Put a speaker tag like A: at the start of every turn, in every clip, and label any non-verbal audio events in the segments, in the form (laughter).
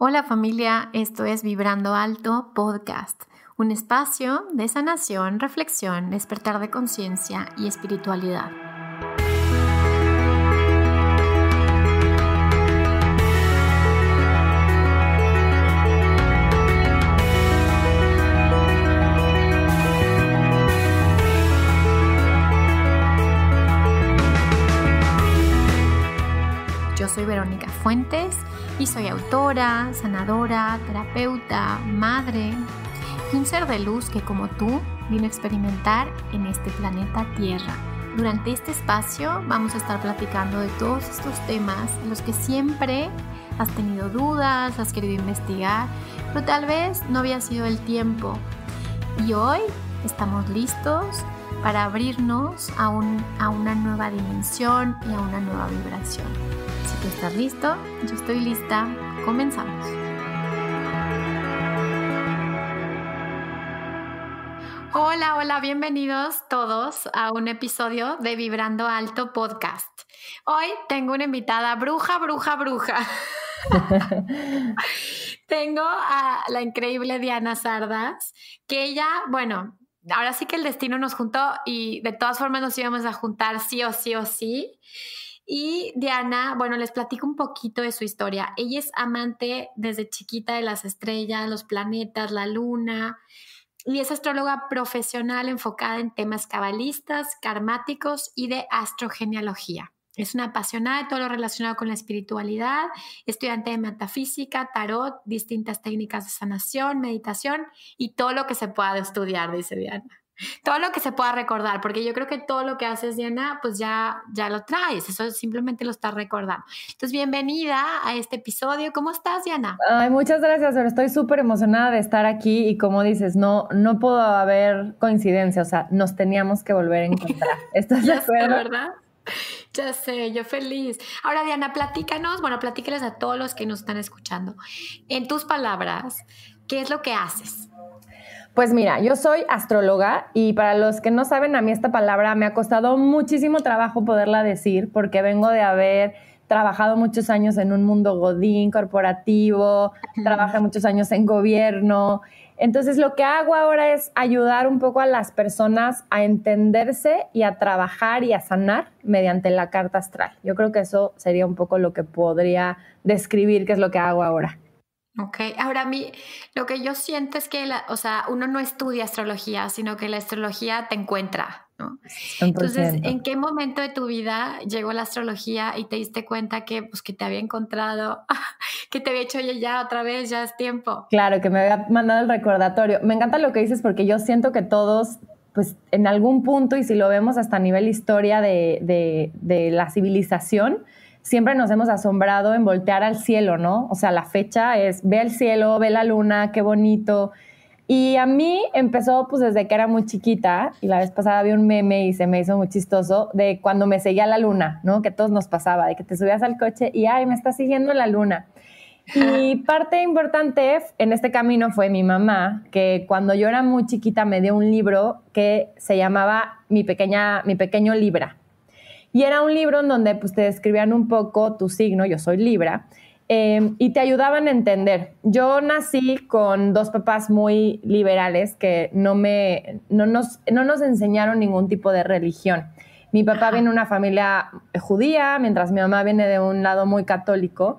A: Hola familia, esto es Vibrando Alto Podcast, un espacio de sanación, reflexión, despertar de conciencia y espiritualidad. Yo soy Verónica Fuentes y soy autora, sanadora, terapeuta, madre y un ser de luz que como tú vino a experimentar en este planeta Tierra. Durante este espacio vamos a estar platicando de todos estos temas los que siempre has tenido dudas, has querido investigar, pero tal vez no había sido el tiempo. Y hoy estamos listos para abrirnos a, a una nueva dimensión y a una nueva vibración. Si tú estás listo, yo estoy lista, comenzamos. Hola, hola, bienvenidos todos a un episodio de Vibrando Alto Podcast. Hoy tengo una invitada bruja, bruja, bruja. (laughs) tengo a la increíble Diana Sardas, que ella, bueno, ahora sí que el destino nos juntó y de todas formas nos íbamos a juntar sí o sí o sí. Y Diana, bueno, les platico un poquito de su historia. Ella es amante desde chiquita de las estrellas, los planetas, la luna, y es astróloga profesional enfocada en temas cabalistas, karmáticos y de astrogenealogía. Es una apasionada de todo lo relacionado con la espiritualidad, estudiante de metafísica, tarot, distintas técnicas de sanación, meditación y todo lo que se pueda estudiar, dice Diana. Todo lo que se pueda recordar, porque yo creo que todo lo que haces, Diana, pues ya, ya lo traes, eso simplemente lo estás recordando. Entonces, bienvenida a este episodio. ¿Cómo estás, Diana?
B: Ay, muchas gracias, pero estoy súper emocionada de estar aquí y como dices, no, no puedo haber coincidencia, o sea, nos teníamos que volver a encontrar. (laughs) ¿Estás de acuerdo?
A: ¿verdad? (laughs) Ya sé, yo feliz. Ahora, Diana, platícanos, bueno, platícales a todos los que nos están escuchando. En tus palabras, ¿qué es lo que haces?
B: Pues mira, yo soy astróloga y para los que no saben, a mí esta palabra me ha costado muchísimo trabajo poderla decir porque vengo de haber trabajado muchos años en un mundo godín, corporativo, trabajé muchos años en gobierno. Entonces lo que hago ahora es ayudar un poco a las personas a entenderse y a trabajar y a sanar mediante la carta astral. Yo creo que eso sería un poco lo que podría describir qué es lo que hago ahora.
A: Ok, ahora a mí lo que yo siento es que, la, o sea, uno no estudia astrología, sino que la astrología te encuentra, ¿no? Entonces, ¿en qué momento de tu vida llegó la astrología y te diste cuenta que, pues, que te había encontrado, (laughs) que te había hecho ya, ya otra vez, ya es tiempo?
B: Claro, que me había mandado el recordatorio. Me encanta lo que dices porque yo siento que todos pues en algún punto, y si lo vemos hasta a nivel historia de, de, de la civilización, siempre nos hemos asombrado en voltear al cielo, ¿no? O sea, la fecha es, ve el cielo, ve la luna, qué bonito. Y a mí empezó pues desde que era muy chiquita y la vez pasada vi un meme y se me hizo muy chistoso de cuando me seguía la luna, ¿no? Que todos nos pasaba, de que te subías al coche y, ay, me está siguiendo la luna. Y (laughs) parte importante en este camino fue mi mamá, que cuando yo era muy chiquita me dio un libro que se llamaba Mi, pequeña, mi pequeño Libra. Y era un libro en donde pues, te describían un poco tu signo, yo soy Libra, em, y te ayudaban a entender. Yo nací con dos papás muy liberales que no, me, no, nos, no nos enseñaron ningún tipo de religión. Mi papá viene de una familia judía, mientras mi mamá viene de un lado muy católico.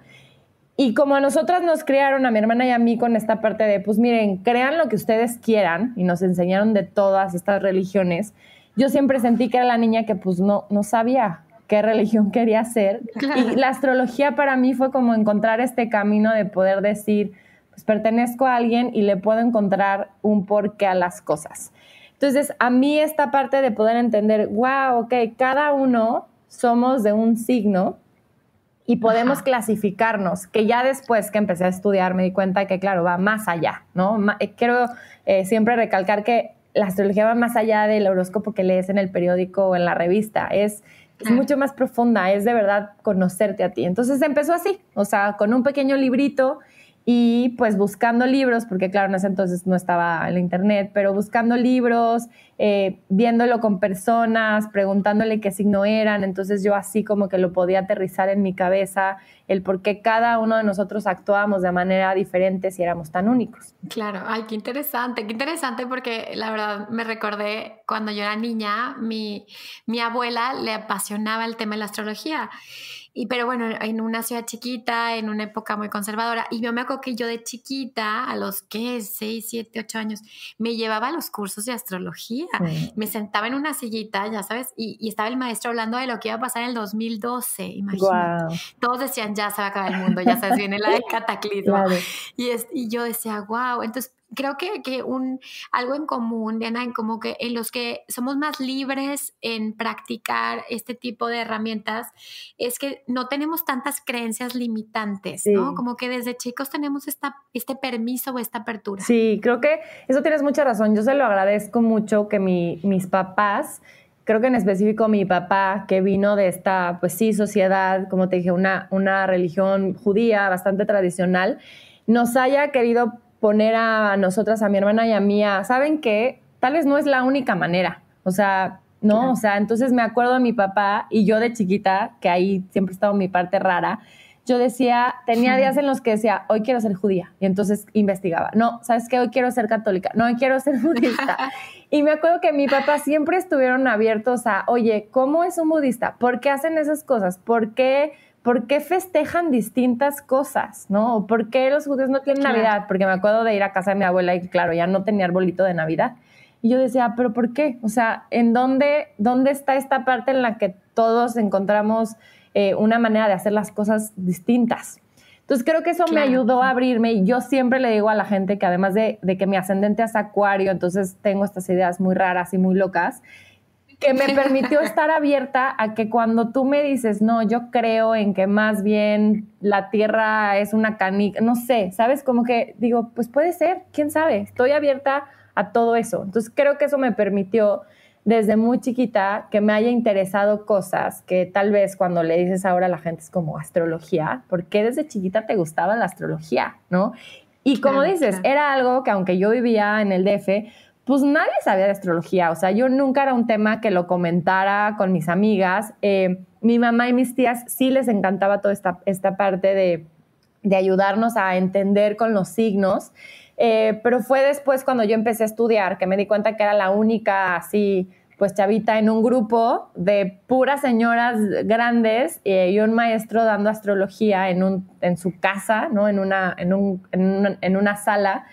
B: Y como a nosotras nos criaron, a mi hermana y a mí, con esta parte de, pues miren, crean lo que ustedes quieran, y nos enseñaron de todas estas religiones, yo siempre sentí que era la niña que pues no, no sabía qué religión (laughs) quería ser. Y la astrología para mí fue como encontrar este camino de poder decir, pues pertenezco a alguien y le puedo encontrar un porqué a las cosas. Entonces, a mí esta parte de poder entender, wow, ok, cada uno somos de un signo y podemos clasificarnos, que ya después que empecé a estudiar me di cuenta que, claro, va más allá, ¿no? Eh, quiero eh, siempre recalcar que la astrología va más allá del horóscopo que lees en el periódico o en la revista, es, mucho más profunda, es de verdad conocerte a ti. Entonces empezó así, o sea, con un pequeño librito y pues buscando libros, porque claro, en ese entonces no estaba el internet, pero buscando libros, eh, viéndolo con personas, preguntándole qué signo eran, entonces yo así como que lo podía aterrizar en mi cabeza, el por qué cada uno de nosotros actuábamos de manera diferente si éramos tan únicos.
A: Claro, ay, qué interesante, qué interesante porque la verdad me recordé cuando yo era niña, mi, mi abuela le apasionaba el tema de la astrología. Y pero bueno, en una ciudad chiquita, en una época muy conservadora. Y yo me acuerdo que yo de chiquita, a los que 6, 7, 8 años, me llevaba a los cursos de astrología. Me sentaba en una sillita, ya sabes, y, estaba el maestro hablando de lo que iba a pasar en el 2012. Imagínate. Todos decían, ya se va a acabar el mundo, ya sabes, viene la de cataclismo. (laughs) Y, es, y yo decía, wow. Entonces, creo que, que, un, algo en común, Diana, en como que en los que somos más libres en practicar este tipo de herramientas, es que no tenemos tantas creencias limitantes, ¿no? Como que desde chicos tenemos esta, este permiso o esta apertura.
B: Sí, creo que eso tienes mucha razón. Yo se lo agradezco mucho que mi, mis papás creo que en específico mi papá, que vino de esta, pues sí, sociedad, como te dije, una, una religión judía bastante tradicional, nos haya querido poner a nosotras, a mi hermana y a mí, ¿saben qué? Tal vez no es la única manera. O sea, no, o sea, entonces me acuerdo de mi papá y yo de chiquita, que ahí siempre estaba mi parte rara, yo decía, tenía días en los que decía, hoy quiero ser judía. Y entonces investigaba. No, ¿sabes qué? Hoy quiero ser católica. No, hoy quiero ser (laughs) budista. (laughs) y me acuerdo que mi papá siempre estuvieron abiertos a, oye, ¿cómo es un budista? ¿Por qué hacen esas cosas? ¿Por qué? ¿Por qué festejan distintas cosas? ¿No? ¿Por qué los judíos no tienen Navidad? Porque me acuerdo de ir a casa de mi abuela y claro, ya no tenía arbolito de Navidad. Y yo decía, ¿pero por qué? O sea, ¿en dónde, dónde está esta parte en la que todos encontramos eh, una manera de hacer las cosas distintas? Entonces creo que eso me ayudó a abrirme y yo siempre le digo a la gente que además de, de que mi ascendente es acuario, entonces tengo estas ideas muy raras y muy locas, que me permitió (laughs) estar abierta a que cuando tú me dices, no, yo creo en que más bien la tierra es una canica, no sé, ¿sabes? Como que digo, pues puede ser, quién sabe, estoy abierta a todo eso. Entonces creo que eso me permitió desde muy chiquita que me haya interesado cosas que tal vez cuando le dices ahora a la gente es como astrología, ¿por qué desde chiquita te gustaba la astrología? ¿No? Y como dices, era algo que aunque yo vivía en el DF, pues nadie sabía de astrología, o sea, yo nunca era un tema que lo comentara con mis amigas. Eh, mi mamá y mis tías sí les encantaba toda esta, esta parte de, de ayudarnos a entender con los signos, eh, pero fue después cuando yo empecé a estudiar que me di cuenta que era la única así pues chavita en un grupo de puras señoras grandes eh, y un maestro dando astrología en, un, en su casa, ¿no? en, una, en, un, en, una, en una sala.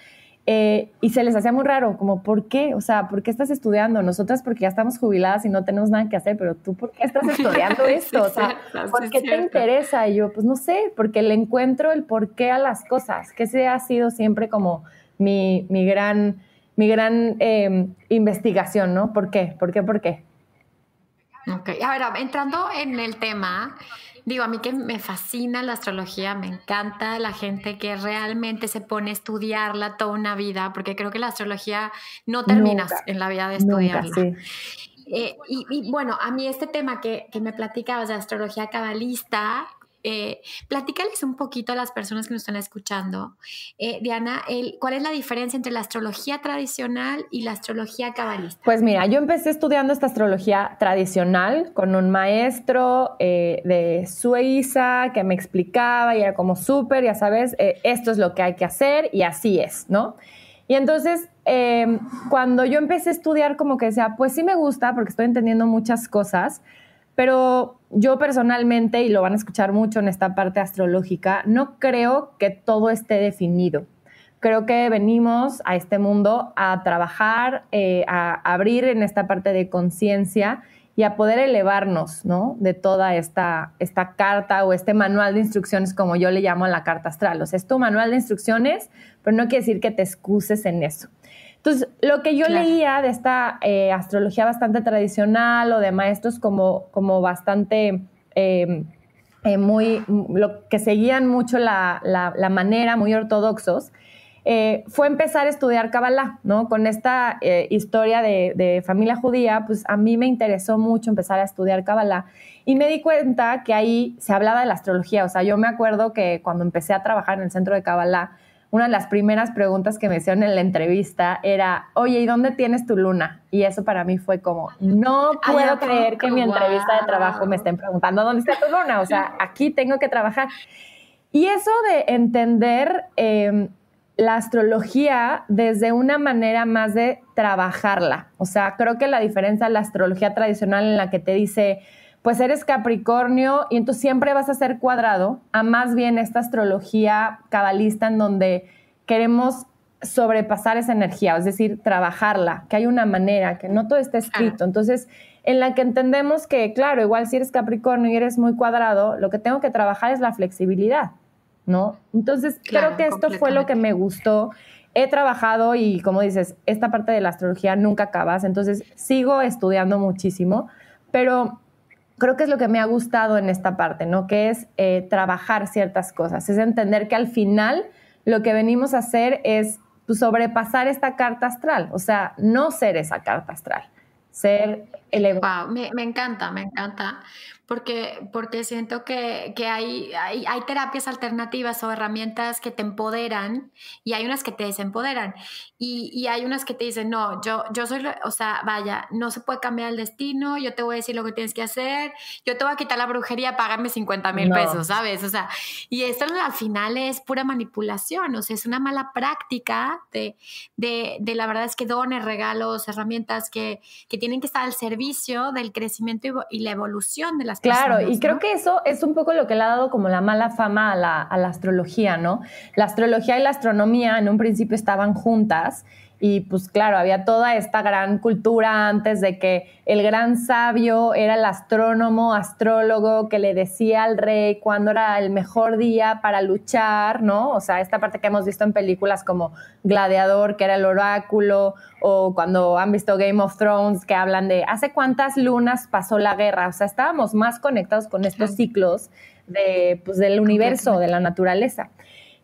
B: Eh, y se les hacía muy raro, como, ¿por qué? O sea, ¿por qué estás estudiando? Nosotras porque ya estamos jubiladas y no tenemos nada que hacer, pero tú, ¿por qué estás estudiando (laughs) esto? o sea, ¿por qué te interesa? Y yo, pues no sé, porque le encuentro el porqué a las cosas, que ese ha sido siempre como mi, mi gran, mi gran em, investigación, ¿no? ¿Por qué? ¿Por qué? ¿Por qué?
A: Ok, a ver, entrando en el tema, Digo, a mí que me fascina la astrología, me encanta la gente que realmente se pone a estudiarla toda una vida, porque creo que la astrología no termina en la vida de estudiarla. Eh, y, bueno, a mí este tema que, que me platicabas de astrología cabalista, eh, platícales un poquito a las personas que nos están escuchando, eh, Diana, ¿cuál es la diferencia entre la astrología tradicional y la astrología cabalista?
B: Pues mira, yo empecé estudiando esta astrología tradicional con un maestro eh, de Suiza que me explicaba y era como súper, ya sabes, esto es lo que hay que hacer y así es, ¿no? Y entonces, cuando yo empecé a estudiar, como que decía, pues sí me gusta porque estoy entendiendo muchas cosas, pero yo personalmente, y lo van a escuchar mucho en esta parte astrológica, no creo que todo esté definido. Creo que venimos a este mundo a trabajar, eh, a abrir en esta parte de conciencia y a poder elevarnos ¿no? de toda esta, esta carta o este manual de instrucciones, como yo le llamo a la carta astral. O sea, es tu manual de instrucciones, pero no quiere decir que te excuses en eso. Entonces, lo que yo leía de esta eh, astrología bastante tradicional o de maestros como, como bastante... Em, eh, muy, lo que seguían mucho la, la, manera, muy ortodoxos, eh, fue empezar a estudiar Kabbalah, ¿no? Con esta historia de, de, familia judía, pues a mí me interesó mucho empezar a estudiar Kabbalah y me di cuenta que ahí se hablaba de la astrología, o sea, yo me acuerdo que cuando empecé a trabajar en el centro de Kabbalah, una de las primeras preguntas que me hicieron en la entrevista era, oye, ¿y dónde tienes tu luna? Y eso para mí fue como, no puedo creer que en mi entrevista de trabajo me estén preguntando, ¿dónde está tu luna? O sea, aquí tengo que trabajar. Y eso de entender em, la astrología desde una manera más de trabajarla. O sea, creo que la diferencia de la astrología tradicional en la que te dice, pues eres Capricornio y entonces siempre vas a ser cuadrado, a más bien esta astrología cabalista en donde queremos sobrepasar esa energía, es decir, trabajarla, que hay una manera, que no todo está escrito. Entonces, en la que entendemos que, claro, igual si eres Capricornio y eres muy cuadrado, lo que tengo que trabajar es la flexibilidad, ¿no? Entonces, creo que esto fue lo que me gustó. He trabajado y, como dices, esta parte de la astrología nunca acabas, entonces sigo estudiando muchísimo, pero creo que es lo que me ha gustado en esta parte, ¿no? Que es eh, trabajar ciertas cosas, es entender que al final lo que venimos a hacer es pues, sobrepasar esta carta astral, o sea, no ser esa carta astral, ser el...
A: Wow, me, me encanta, me encanta porque, porque siento que, que hay, hay, hay, terapias alternativas o herramientas que te empoderan y hay unas que te desempoderan. Y, y, hay unas que te dicen, no, yo, yo soy, o sea, vaya, no se puede cambiar el destino, yo te voy a decir lo que tienes que hacer, yo te voy a quitar la brujería, págame 50 mil pesos, ¿sabes? O sea, y esto al final es pura manipulación, o sea, es una mala práctica de, de, de la verdad es que dones, regalos, herramientas que, que tienen que estar al servicio del crecimiento y, la evolución de las
B: Claro, y creo que eso es un poco lo que le ha dado como la mala fama a la, a la astrología, ¿no? La astrología y la astronomía en un principio estaban juntas y pues claro, había toda esta gran cultura antes de que el gran sabio era el astrónomo, astrólogo que le decía al rey cuándo era el mejor día para luchar, ¿no? O sea, esta parte que hemos visto en películas como Gladiador, que era el oráculo, o cuando han visto Game of Thrones, que hablan de hace cuántas lunas pasó la guerra. O sea, estábamos más conectados con estos ciclos de, pues, del universo, de la naturaleza.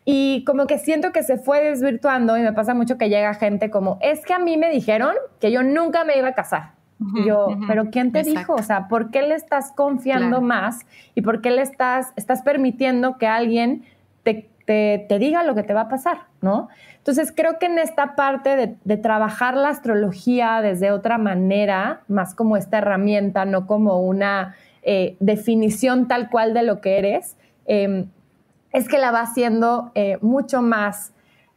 B: Y como que siento que se fue desvirtuando y me pasa mucho que llega gente como, es que a mí me dijeron que yo nunca me iba a casar. y yo, pero ¿quién te dijo? O sea, ¿por qué le estás confiando más y por qué le estás, estás permitiendo que alguien te, te, te, diga lo que te va a pasar, ¿no? Entonces creo que en esta parte de, de, trabajar la astrología desde otra manera, más como esta herramienta, no como una eh, definición tal cual de lo que eres, eh, es que la va haciendo eh, mucho más,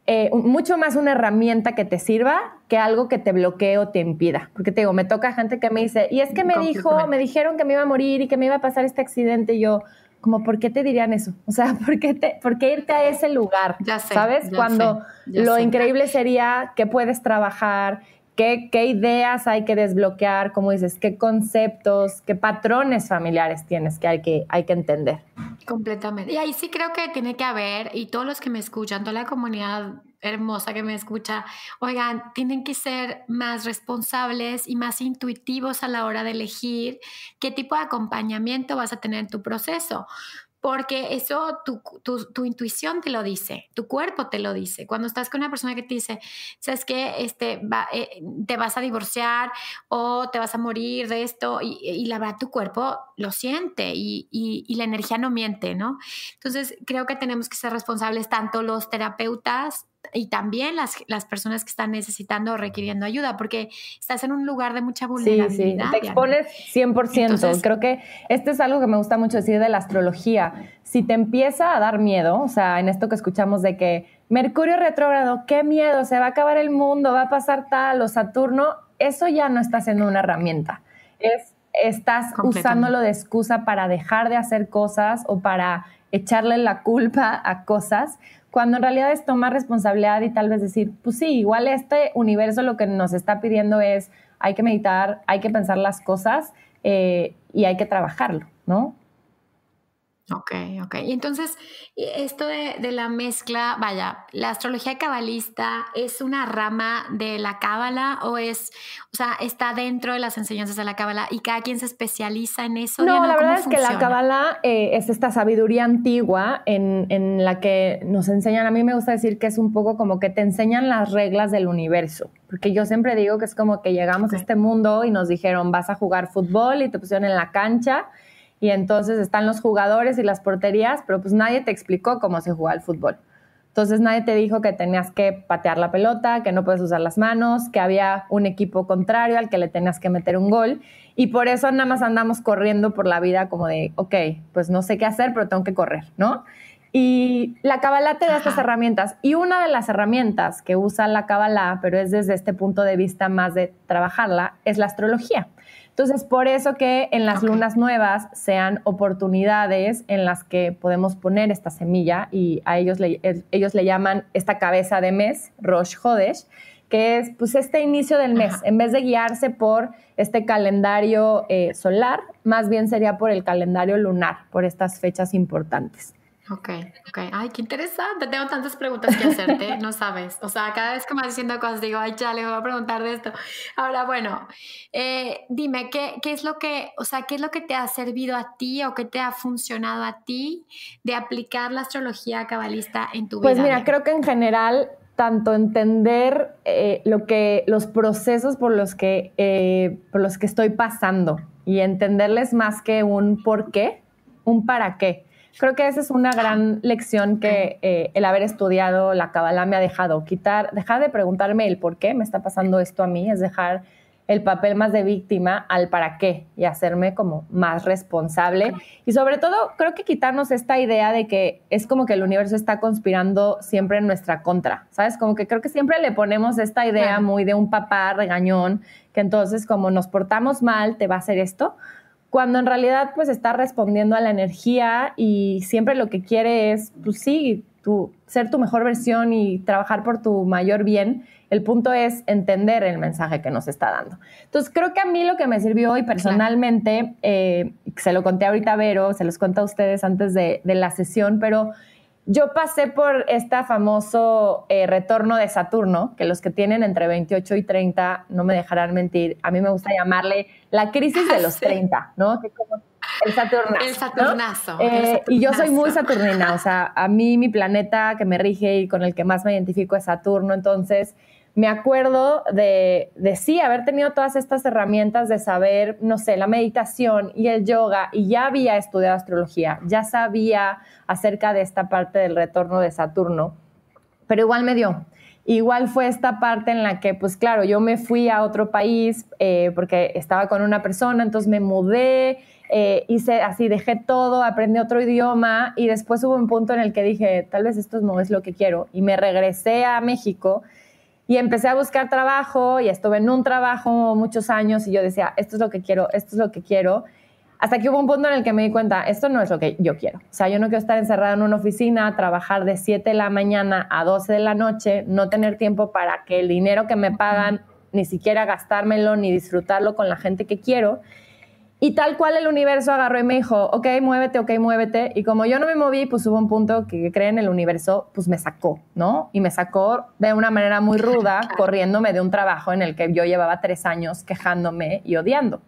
B: eh, mucho más una herramienta que te sirva que algo que te bloquee o te impida. Porque te digo, me toca gente que me dice, y es que me dijo, me dijeron que me iba a morir y que me iba a pasar este accidente. Y yo, como, ¿por qué te dirían eso? O sea, (laughs) ¿por qué, te, por qué irte a ese lugar? Ya sé, ¿Sabes? Cuando lo increíble sería que puedes trabajar, ¿Qué, ¿Qué, ideas hay que desbloquear? Como dices, ¿qué conceptos, qué patrones familiares tienes que hay que, hay que entender?
A: Completamente. Y ahí sí creo que tiene que haber, y todos los que me escuchan, toda la comunidad hermosa que me escucha, oigan, tienen que ser más responsables y más intuitivos a la hora de elegir qué tipo de acompañamiento vas a tener en tu proceso porque eso tu, tu, intuición te lo dice, tu cuerpo te lo dice. Cuando estás con una persona que te dice, sabes que este, eh, te vas a divorciar o te vas a morir de esto, y, la verdad tu cuerpo lo siente y, y, la energía no miente, ¿no? Entonces creo que tenemos que ser responsables tanto los terapeutas y también las, las personas que están necesitando o requiriendo ayuda, porque estás en un lugar de mucha vulnerabilidad.
B: Sí, sí, te expones 100%. Creo que esto es algo que me gusta mucho decir de la astrología. Si te empieza a dar miedo, o sea, en esto que escuchamos de que Mercurio retrógrado, qué miedo, se va a acabar el mundo, va a pasar tal, o Saturno, eso ya no está siendo una herramienta. Es, estás usándolo de excusa para dejar de hacer cosas o para echarle la culpa a cosas cuando en realidad es tomar responsabilidad y tal vez decir, pues sí, igual este universo lo que nos está pidiendo es, hay que meditar, hay que pensar las cosas eh, y hay que trabajarlo, ¿no?
A: Ok, ok. Y entonces, esto de, de, la mezcla, vaya, ¿la astrología cabalista es una rama de la cábala o es, o sea, está dentro de las enseñanzas de la cábala y cada quien se especializa en eso?
B: No, la verdad es que la cábala eh, es esta sabiduría antigua en, en, la que nos enseñan, a mí me gusta decir que es un poco como que te enseñan las reglas del universo, porque yo siempre digo que es como que llegamos a este mundo y nos dijeron, vas a jugar fútbol y te pusieron en la cancha y entonces están los jugadores y las porterías, pero pues nadie te explicó cómo se juega el fútbol. Entonces nadie te dijo que tenías que patear la pelota, que no puedes usar las manos, que había un equipo contrario al que le tenías que meter un gol. Y por eso nada más andamos corriendo por la vida como de, ok, pues no sé qué hacer, pero tengo que correr, ¿no? Y la Kabbalah te da estas herramientas. Y una de las herramientas que usa la Kabbalah, pero es desde este punto de vista más de trabajarla, es la astrología. Entonces, por eso que en las lunas nuevas sean oportunidades en las que podemos poner esta semilla y a ellos le, ellos le llaman esta cabeza de mes, Rosh Hodesh, que es pues este inicio del mes. En vez de guiarse por este calendario eh, solar, más bien sería por el calendario lunar, por estas fechas importantes.
A: Ok, ok. Ay, qué interesante. Tengo tantas preguntas que hacerte, (laughs) no sabes. O sea, cada vez que me vas diciendo cosas, digo, ay, ya le voy a preguntar de esto. Ahora, bueno, eh, dime, ¿qué, ¿qué, es lo que, o sea, qué es lo que te ha servido a ti o qué te ha funcionado a ti de aplicar la astrología cabalista en tu
B: pues
A: vida?
B: Pues mira, creo que en general, tanto entender eh, lo que, los procesos por los que, eh, por los que estoy pasando y entenderles más que un por qué, un para qué. Creo que esa es una gran lección que eh, el haber estudiado la Kabbalah me ha dejado. Quitar, dejar de preguntarme el por qué me está pasando esto a mí, es dejar el papel más de víctima al para qué y hacerme como más responsable. Y sobre todo, creo que quitarnos esta idea de que es como que el universo está conspirando siempre en nuestra contra, ¿sabes? Como que creo que siempre le ponemos esta idea muy de un papá regañón, que entonces como nos portamos mal, te va a hacer esto cuando en realidad pues está respondiendo a la energía y siempre lo que quiere es, pues sí, tu, ser tu mejor versión y trabajar por tu mayor bien. El punto es entender el mensaje que nos está dando. Entonces, creo que a mí lo que me sirvió hoy personalmente, eh, se lo conté ahorita a Vero, se los cuento a ustedes antes de, de la sesión, pero yo pasé por este famoso eh, retorno de Saturno, que los que tienen entre 28 y 30 no me dejarán mentir. A mí me gusta llamarle la crisis de los 30, ¿no? el Saturnazo.
A: El Saturnazo.
B: Eh, y yo soy muy saturnina, o sea, a mí mi planeta que me rige y con el que más me identifico es Saturno, entonces me acuerdo de, de, sí, haber tenido todas estas herramientas de saber, no sé, la meditación y el yoga, y ya había estudiado astrología, ya sabía acerca de esta parte del retorno de Saturno, pero igual me dio. Igual fue esta parte en la que, pues claro, yo me fui a otro país eh, porque estaba con una persona, entonces me mudé, eh, hice así, dejé todo, aprendí otro idioma y después hubo un punto en el que dije, tal vez esto no es lo que quiero y me regresé a México y empecé a buscar trabajo y estuve en un trabajo muchos años y yo decía, esto es lo que quiero, esto es lo que quiero. Hasta que hubo un punto en el que me di cuenta, esto no es lo que yo quiero. O sea, yo no quiero estar encerrada en una oficina, trabajar de 7 de la mañana a 12 de la noche, no tener tiempo para que el dinero que me pagan ni siquiera gastármelo ni disfrutarlo con la gente que quiero. Y tal cual el universo agarró y me dijo, ok, muévete, ok, muévete. Y como yo no me moví, pues hubo un punto que, cree en el universo, pues me sacó, ¿no? Y me sacó de una manera muy ruda, (laughs) corriéndome de un trabajo en el que yo llevaba tres años quejándome y odiando.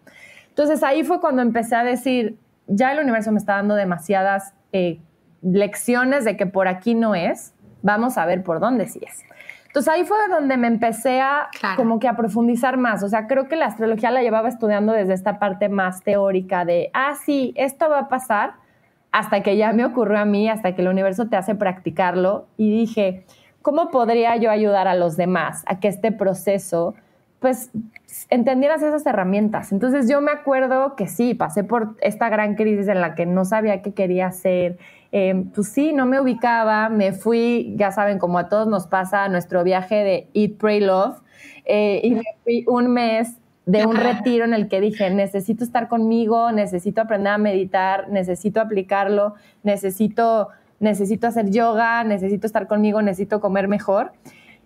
B: Entonces ahí fue cuando empecé a decir, ya el universo me está dando demasiadas eh, lecciones de que por aquí no es, vamos a ver por dónde sí es. Entonces ahí fue donde me empecé a como que a profundizar más. O sea, creo que la astrología la llevaba estudiando desde esta parte más teórica de, ah, sí, esto va a pasar, hasta que ya me ocurrió a mí, hasta que el universo te hace practicarlo. Y dije, ¿cómo podría yo ayudar a los demás a que este proceso, pues, entendieras esas herramientas? Entonces yo me acuerdo que sí, pasé por esta gran crisis en la que no sabía qué quería hacer eh, pues sí, no me ubicaba, me fui, ya saben, como a todos nos pasa, nuestro viaje de Eat, Pray, Love, eh, y me fui un mes de un retiro en el que dije, necesito estar conmigo, necesito aprender a meditar, necesito aplicarlo, necesito, necesito hacer yoga, necesito estar conmigo, necesito comer mejor.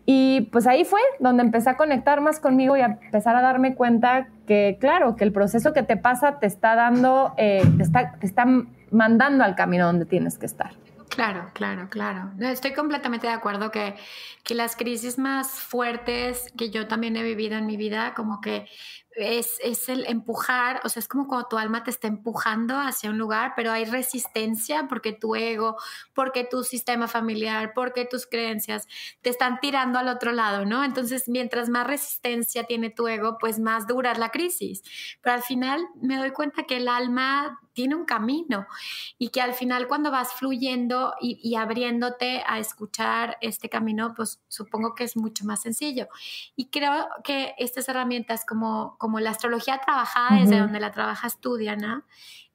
B: Y pues ahí fue donde empecé a conectar más conmigo y a empezar a darme cuenta que, claro, que el proceso que te pasa te está dando, eh, te, está, te está mandando al camino donde tienes que estar.
A: Claro, claro, claro. Estoy completamente de acuerdo que, que, las crisis más fuertes que yo también he vivido en mi vida, como que es, es, el empujar, o sea, es como cuando tu alma te está empujando hacia un lugar, pero hay resistencia porque tu ego, porque tu sistema familiar, porque tus creencias te están tirando al otro lado, ¿no? Entonces, mientras más resistencia tiene tu ego, pues más dura la crisis. Pero al final me doy cuenta que el alma tiene un camino y que al final cuando vas fluyendo y, abriéndote a escuchar este camino, pues supongo que es mucho más sencillo. Y creo que estas herramientas como, como la astrología trabajada desde donde la trabajas tú, Diana,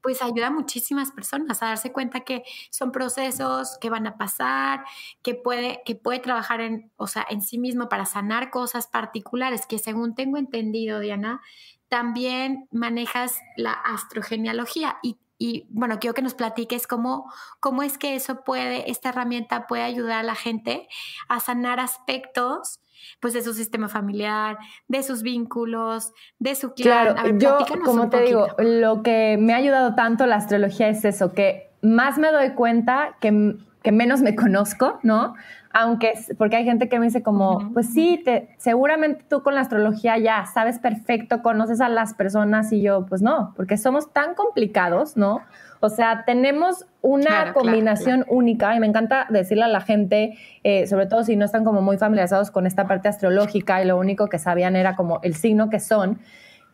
A: pues ayuda a muchísimas personas a darse cuenta que son procesos que van a pasar, que puede, que puede trabajar en, o sea, en sí mismo para sanar cosas particulares que según tengo entendido, Diana, también manejas la astrogenealogía y, y, bueno, quiero que nos platiques cómo, cómo es que eso puede, esta herramienta puede ayudar a la gente a sanar aspectos pues de su sistema familiar, de sus vínculos, de su
B: clan. Claro, yo como te digo, lo que me ha ayudado tanto la astrología es eso, que más me doy cuenta que, que menos me conozco, ¿no? aunque, porque hay gente que me dice como, pues sí, te, seguramente tú con la astrología ya sabes perfecto, conoces a las personas y yo, pues no, porque somos tan complicados, ¿no? O sea, tenemos una combinación única y me encanta decirle a la gente, eh, sobre todo si no están como muy familiarizados con esta parte astrológica y lo único que sabían era como el signo que son,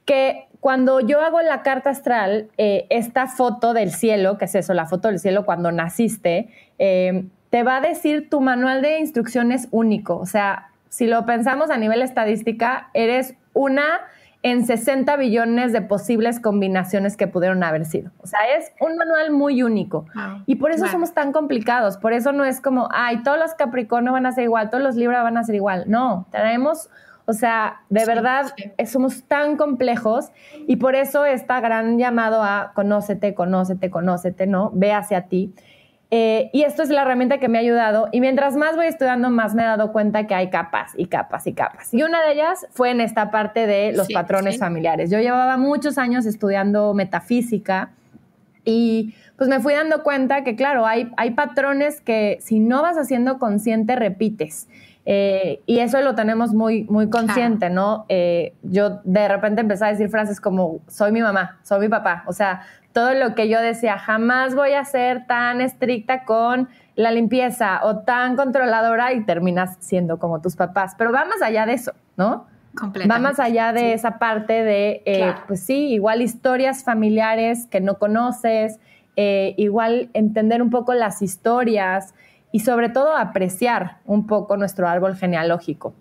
B: que cuando yo hago la carta astral, eh, esta foto del cielo, que es eso, la foto del cielo cuando naciste, eh, te va a decir tu manual de instrucciones único. O sea, si lo pensamos a nivel estadística, eres una en 60 billones de posibles combinaciones que pudieron haber sido. O sea, es un manual muy único. y por eso somos tan complicados. Por eso no es como, ay, todos los Capricornio van a ser igual, todos los Libra van a ser igual. No, tenemos, o sea, de verdad, somos tan complejos y por eso está gran llamado a conócete, conócete, conócete, ¿no? Ve hacia ti. Eh, y esto es la herramienta que me ha ayudado. Y mientras más voy estudiando, más me he dado cuenta que hay capas y capas y capas. Y una de ellas fue en esta parte de los patrones familiares. Yo llevaba muchos años estudiando metafísica y pues me fui dando cuenta que, claro, hay, hay patrones que si no vas haciendo consciente, repites. Eh, y eso lo tenemos muy, muy consciente, ¿no? Eh, yo de repente empecé a decir frases como, soy mi mamá, soy mi papá. O sea, todo lo que yo decía, jamás voy a ser tan estricta con la limpieza o tan controladora y terminas siendo como tus papás. Pero va más allá de eso, ¿no? Va más allá de esa parte de, eh, pues sí, igual historias familiares que no conoces, igual entender un poco las historias, y sobre todo apreciar un poco nuestro árbol genealógico.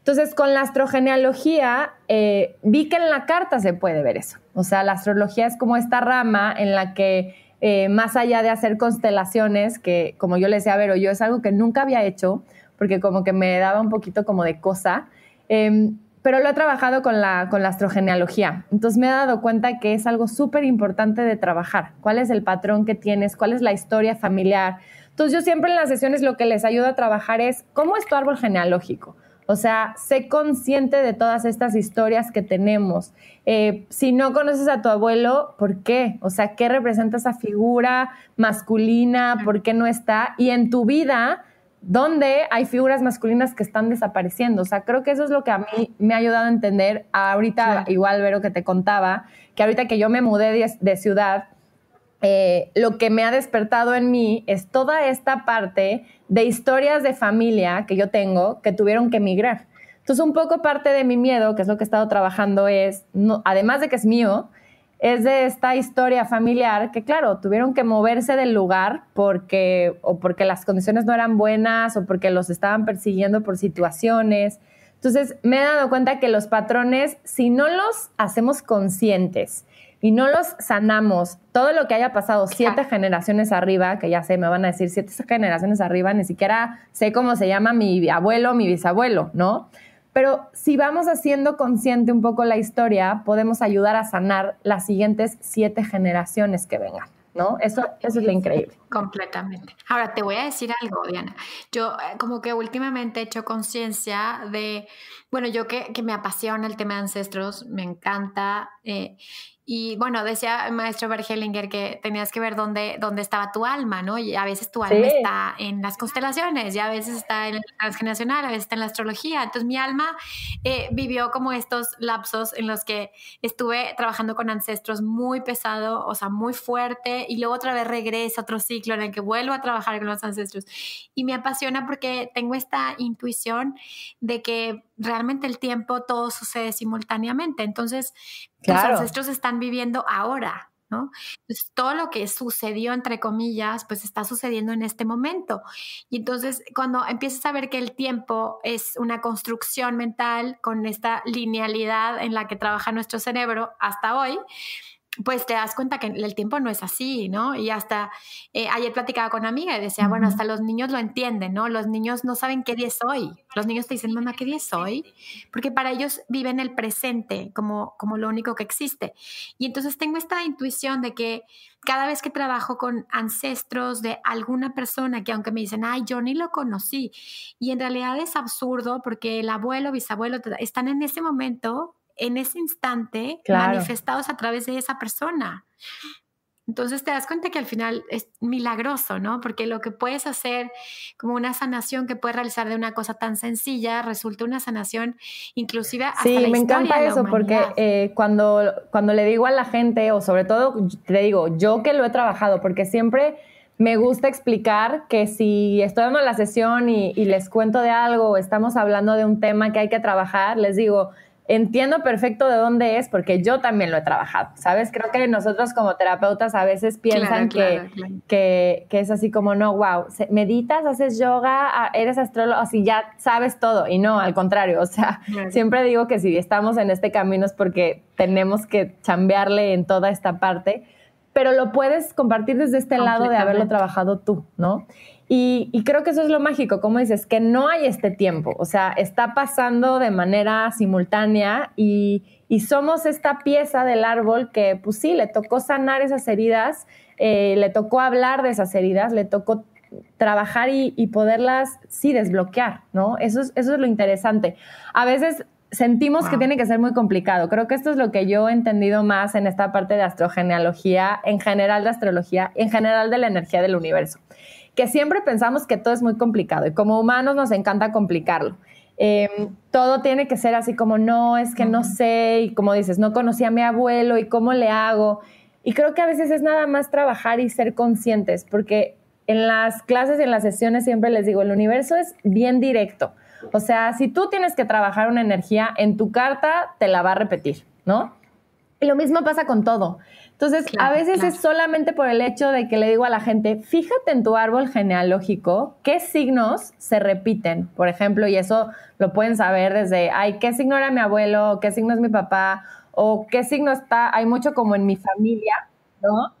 B: Entonces, con la astrogenealogía, eh, vi que en la carta se puede ver eso. O sea, la astrología es como esta rama en la que, eh, más allá de hacer constelaciones, que como yo le decía a Vero, yo es algo que nunca había hecho, porque como que me daba un poquito como de cosa, em, pero lo he trabajado con la, con la astrogenealogía. Entonces me he dado cuenta que es algo súper importante de trabajar. ¿Cuál es el patrón que tienes? ¿Cuál es la historia familiar? Entonces yo siempre en las sesiones lo que les ayudo a trabajar es cómo es tu árbol genealógico. O sea, sé consciente de todas estas historias que tenemos. Eh, si no conoces a tu abuelo, ¿por qué? O sea, ¿qué representa esa figura masculina? ¿Por qué no está? Y en tu vida, ¿dónde hay figuras masculinas que están desapareciendo? O sea, creo que eso es lo que a mí me ha ayudado a entender. Ahorita, igual, Vero, que te contaba, que ahorita que yo me mudé de ciudad, eh, lo que me ha despertado en mí es toda esta parte de historias de familia que yo tengo que tuvieron que emigrar. Entonces, un poco parte de mi miedo, que es lo que he estado trabajando, es, además de que es mío, es de esta historia familiar que, claro, tuvieron que moverse del lugar porque, o porque las condiciones no eran buenas o porque los estaban persiguiendo por situaciones. Entonces, me he dado cuenta que los patrones, si no los hacemos conscientes, y no los sanamos, todo lo que haya pasado siete generaciones arriba, que ya sé, me van a decir siete generaciones arriba, ni siquiera sé cómo se llama mi abuelo, mi bisabuelo, ¿no? Pero si vamos haciendo consciente un poco la historia, podemos ayudar a sanar las siguientes siete generaciones que vengan. ¿no? Eso, eso es lo increíble.
A: Completamente. Ahora, te voy a decir algo, Diana. Yo eh, como que últimamente he hecho conciencia de, bueno, yo que, que, me apasiona el tema de ancestros, me encanta, eh, y bueno, decía el maestro Bergelinger que tenías que ver dónde, dónde estaba tu alma, ¿no? Y a veces tu alma está en las constelaciones, y a veces está en el transgeneracional, a veces está en la astrología. Entonces mi alma eh, vivió como estos lapsos en los que estuve trabajando con ancestros muy pesado, o sea, muy fuerte, y luego otra vez regresa otro ciclo en el que vuelvo a trabajar con los ancestros. Y me apasiona porque tengo esta intuición de que realmente el tiempo todo sucede simultáneamente. Entonces, los ancestros están viviendo ahora, ¿no? Entonces, todo lo que sucedió, entre comillas, pues está sucediendo en este momento. Y entonces, cuando empiezas a ver que el tiempo es una construcción mental con esta linealidad en la que trabaja nuestro cerebro hasta hoy, pues te das cuenta que el tiempo no es así, ¿no? Y hasta eh, ayer platicaba con una amiga y decía, bueno, hasta los niños lo entienden, ¿no? Los niños no saben qué día es hoy. Los niños te dicen, mamá, ¿qué día es hoy? Porque para ellos viven el presente como, como lo único que existe. Y entonces tengo esta intuición de que cada vez que trabajo con ancestros de alguna persona que aunque me dicen, ay, yo ni lo conocí, y en realidad es absurdo porque el abuelo, bisabuelo, están en ese momento en ese instante manifestados a través de esa persona. Entonces te das cuenta que al final es milagroso, ¿no? Porque lo que puedes hacer como una sanación que puedes realizar de una cosa tan sencilla resulta una sanación inclusive hasta
B: sí, me encanta eso porque eh, cuando, cuando le digo a la gente, o sobre todo te digo, yo que lo he trabajado, porque siempre me gusta explicar que si estoy dando la sesión y, y les cuento de algo o estamos hablando de un tema que hay que trabajar, les digo, entiendo perfecto de dónde es porque yo también lo he trabajado, ¿sabes? Creo que nosotros como terapeutas a veces piensan que, Que, es así como, no, wow, meditas, haces yoga, eres astrólogo, así ya sabes todo y no, al contrario, o sea, siempre digo que si estamos en este camino es porque tenemos que chambearle en toda esta parte, pero lo puedes compartir desde este lado de haberlo trabajado tú, ¿no? Y, creo que eso es lo mágico, como dices, que no hay este tiempo, o sea, está pasando de manera simultánea y, somos esta pieza del árbol que, pues sí, le tocó sanar esas heridas, eh, le tocó hablar de esas heridas, le tocó trabajar y, poderlas, sí, desbloquear, ¿no? Eso es, eso es lo interesante. A veces sentimos que tiene que ser muy complicado. Creo que esto es lo que yo he entendido más en esta parte de astrogenealogía, en general de astrología, en general de la energía del universo que siempre pensamos que todo es muy complicado y como humanos nos encanta complicarlo. Em, todo tiene que ser así como, no, es que no sé, y como dices, no conocí a mi abuelo y cómo le hago. Y creo que a veces es nada más trabajar y ser conscientes, porque en las clases y en las sesiones siempre les digo, el universo es bien directo. O sea, si tú tienes que trabajar una energía, en tu carta te la va a repetir, ¿no? Y lo mismo pasa con todo. Entonces, a veces es solamente por el hecho de que le digo a la gente, fíjate en tu árbol genealógico, qué signos se repiten, por ejemplo, y eso lo pueden saber desde, ay, qué signo era mi abuelo, qué signo es mi papá, o qué signo está, hay mucho como en mi familia, ¿no?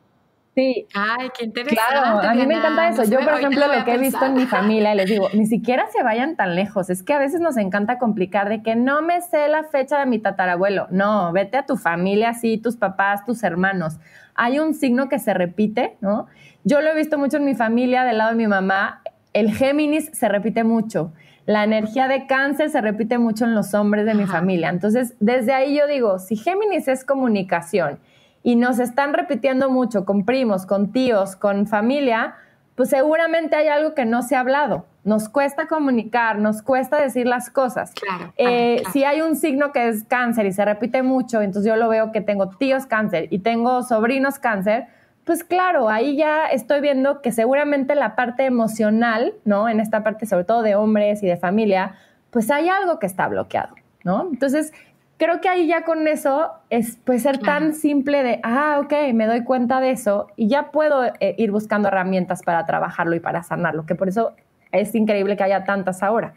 A: Sí. Ay, qué interesante.
B: Claro, a mí me encanta eso. Yo, por ejemplo, lo, que he visto en mi (laughs) familia, les digo, ni siquiera se vayan tan lejos. Es que a veces nos encanta complicar de que no me sé la fecha de mi tatarabuelo. No, vete a tu familia, así, tus papás, tus hermanos. Hay un signo que se repite, ¿no? Yo lo he visto mucho en mi familia, del lado de mi mamá. El Géminis se repite mucho. La energía de cáncer se repite mucho en los hombres de mi familia. Entonces, desde ahí yo digo, si Géminis es comunicación, y nos están repitiendo mucho con primos, con tíos, con familia, pues seguramente hay algo que no se ha hablado. Nos cuesta comunicar, nos cuesta decir las cosas. Eh, si hay un signo que es cáncer y se repite mucho, entonces yo lo veo que tengo tíos cáncer y tengo sobrinos cáncer, pues claro, ahí ya estoy viendo que seguramente la parte emocional, ¿no? En esta parte sobre todo de hombres y de familia, pues hay algo que está bloqueado, ¿no? Entonces, creo que ahí ya con eso es, puede ser tan simple de, ah, ok, me doy cuenta de eso y ya puedo eh, ir buscando herramientas para trabajarlo y para sanarlo, que por eso es increíble que haya tantas ahora.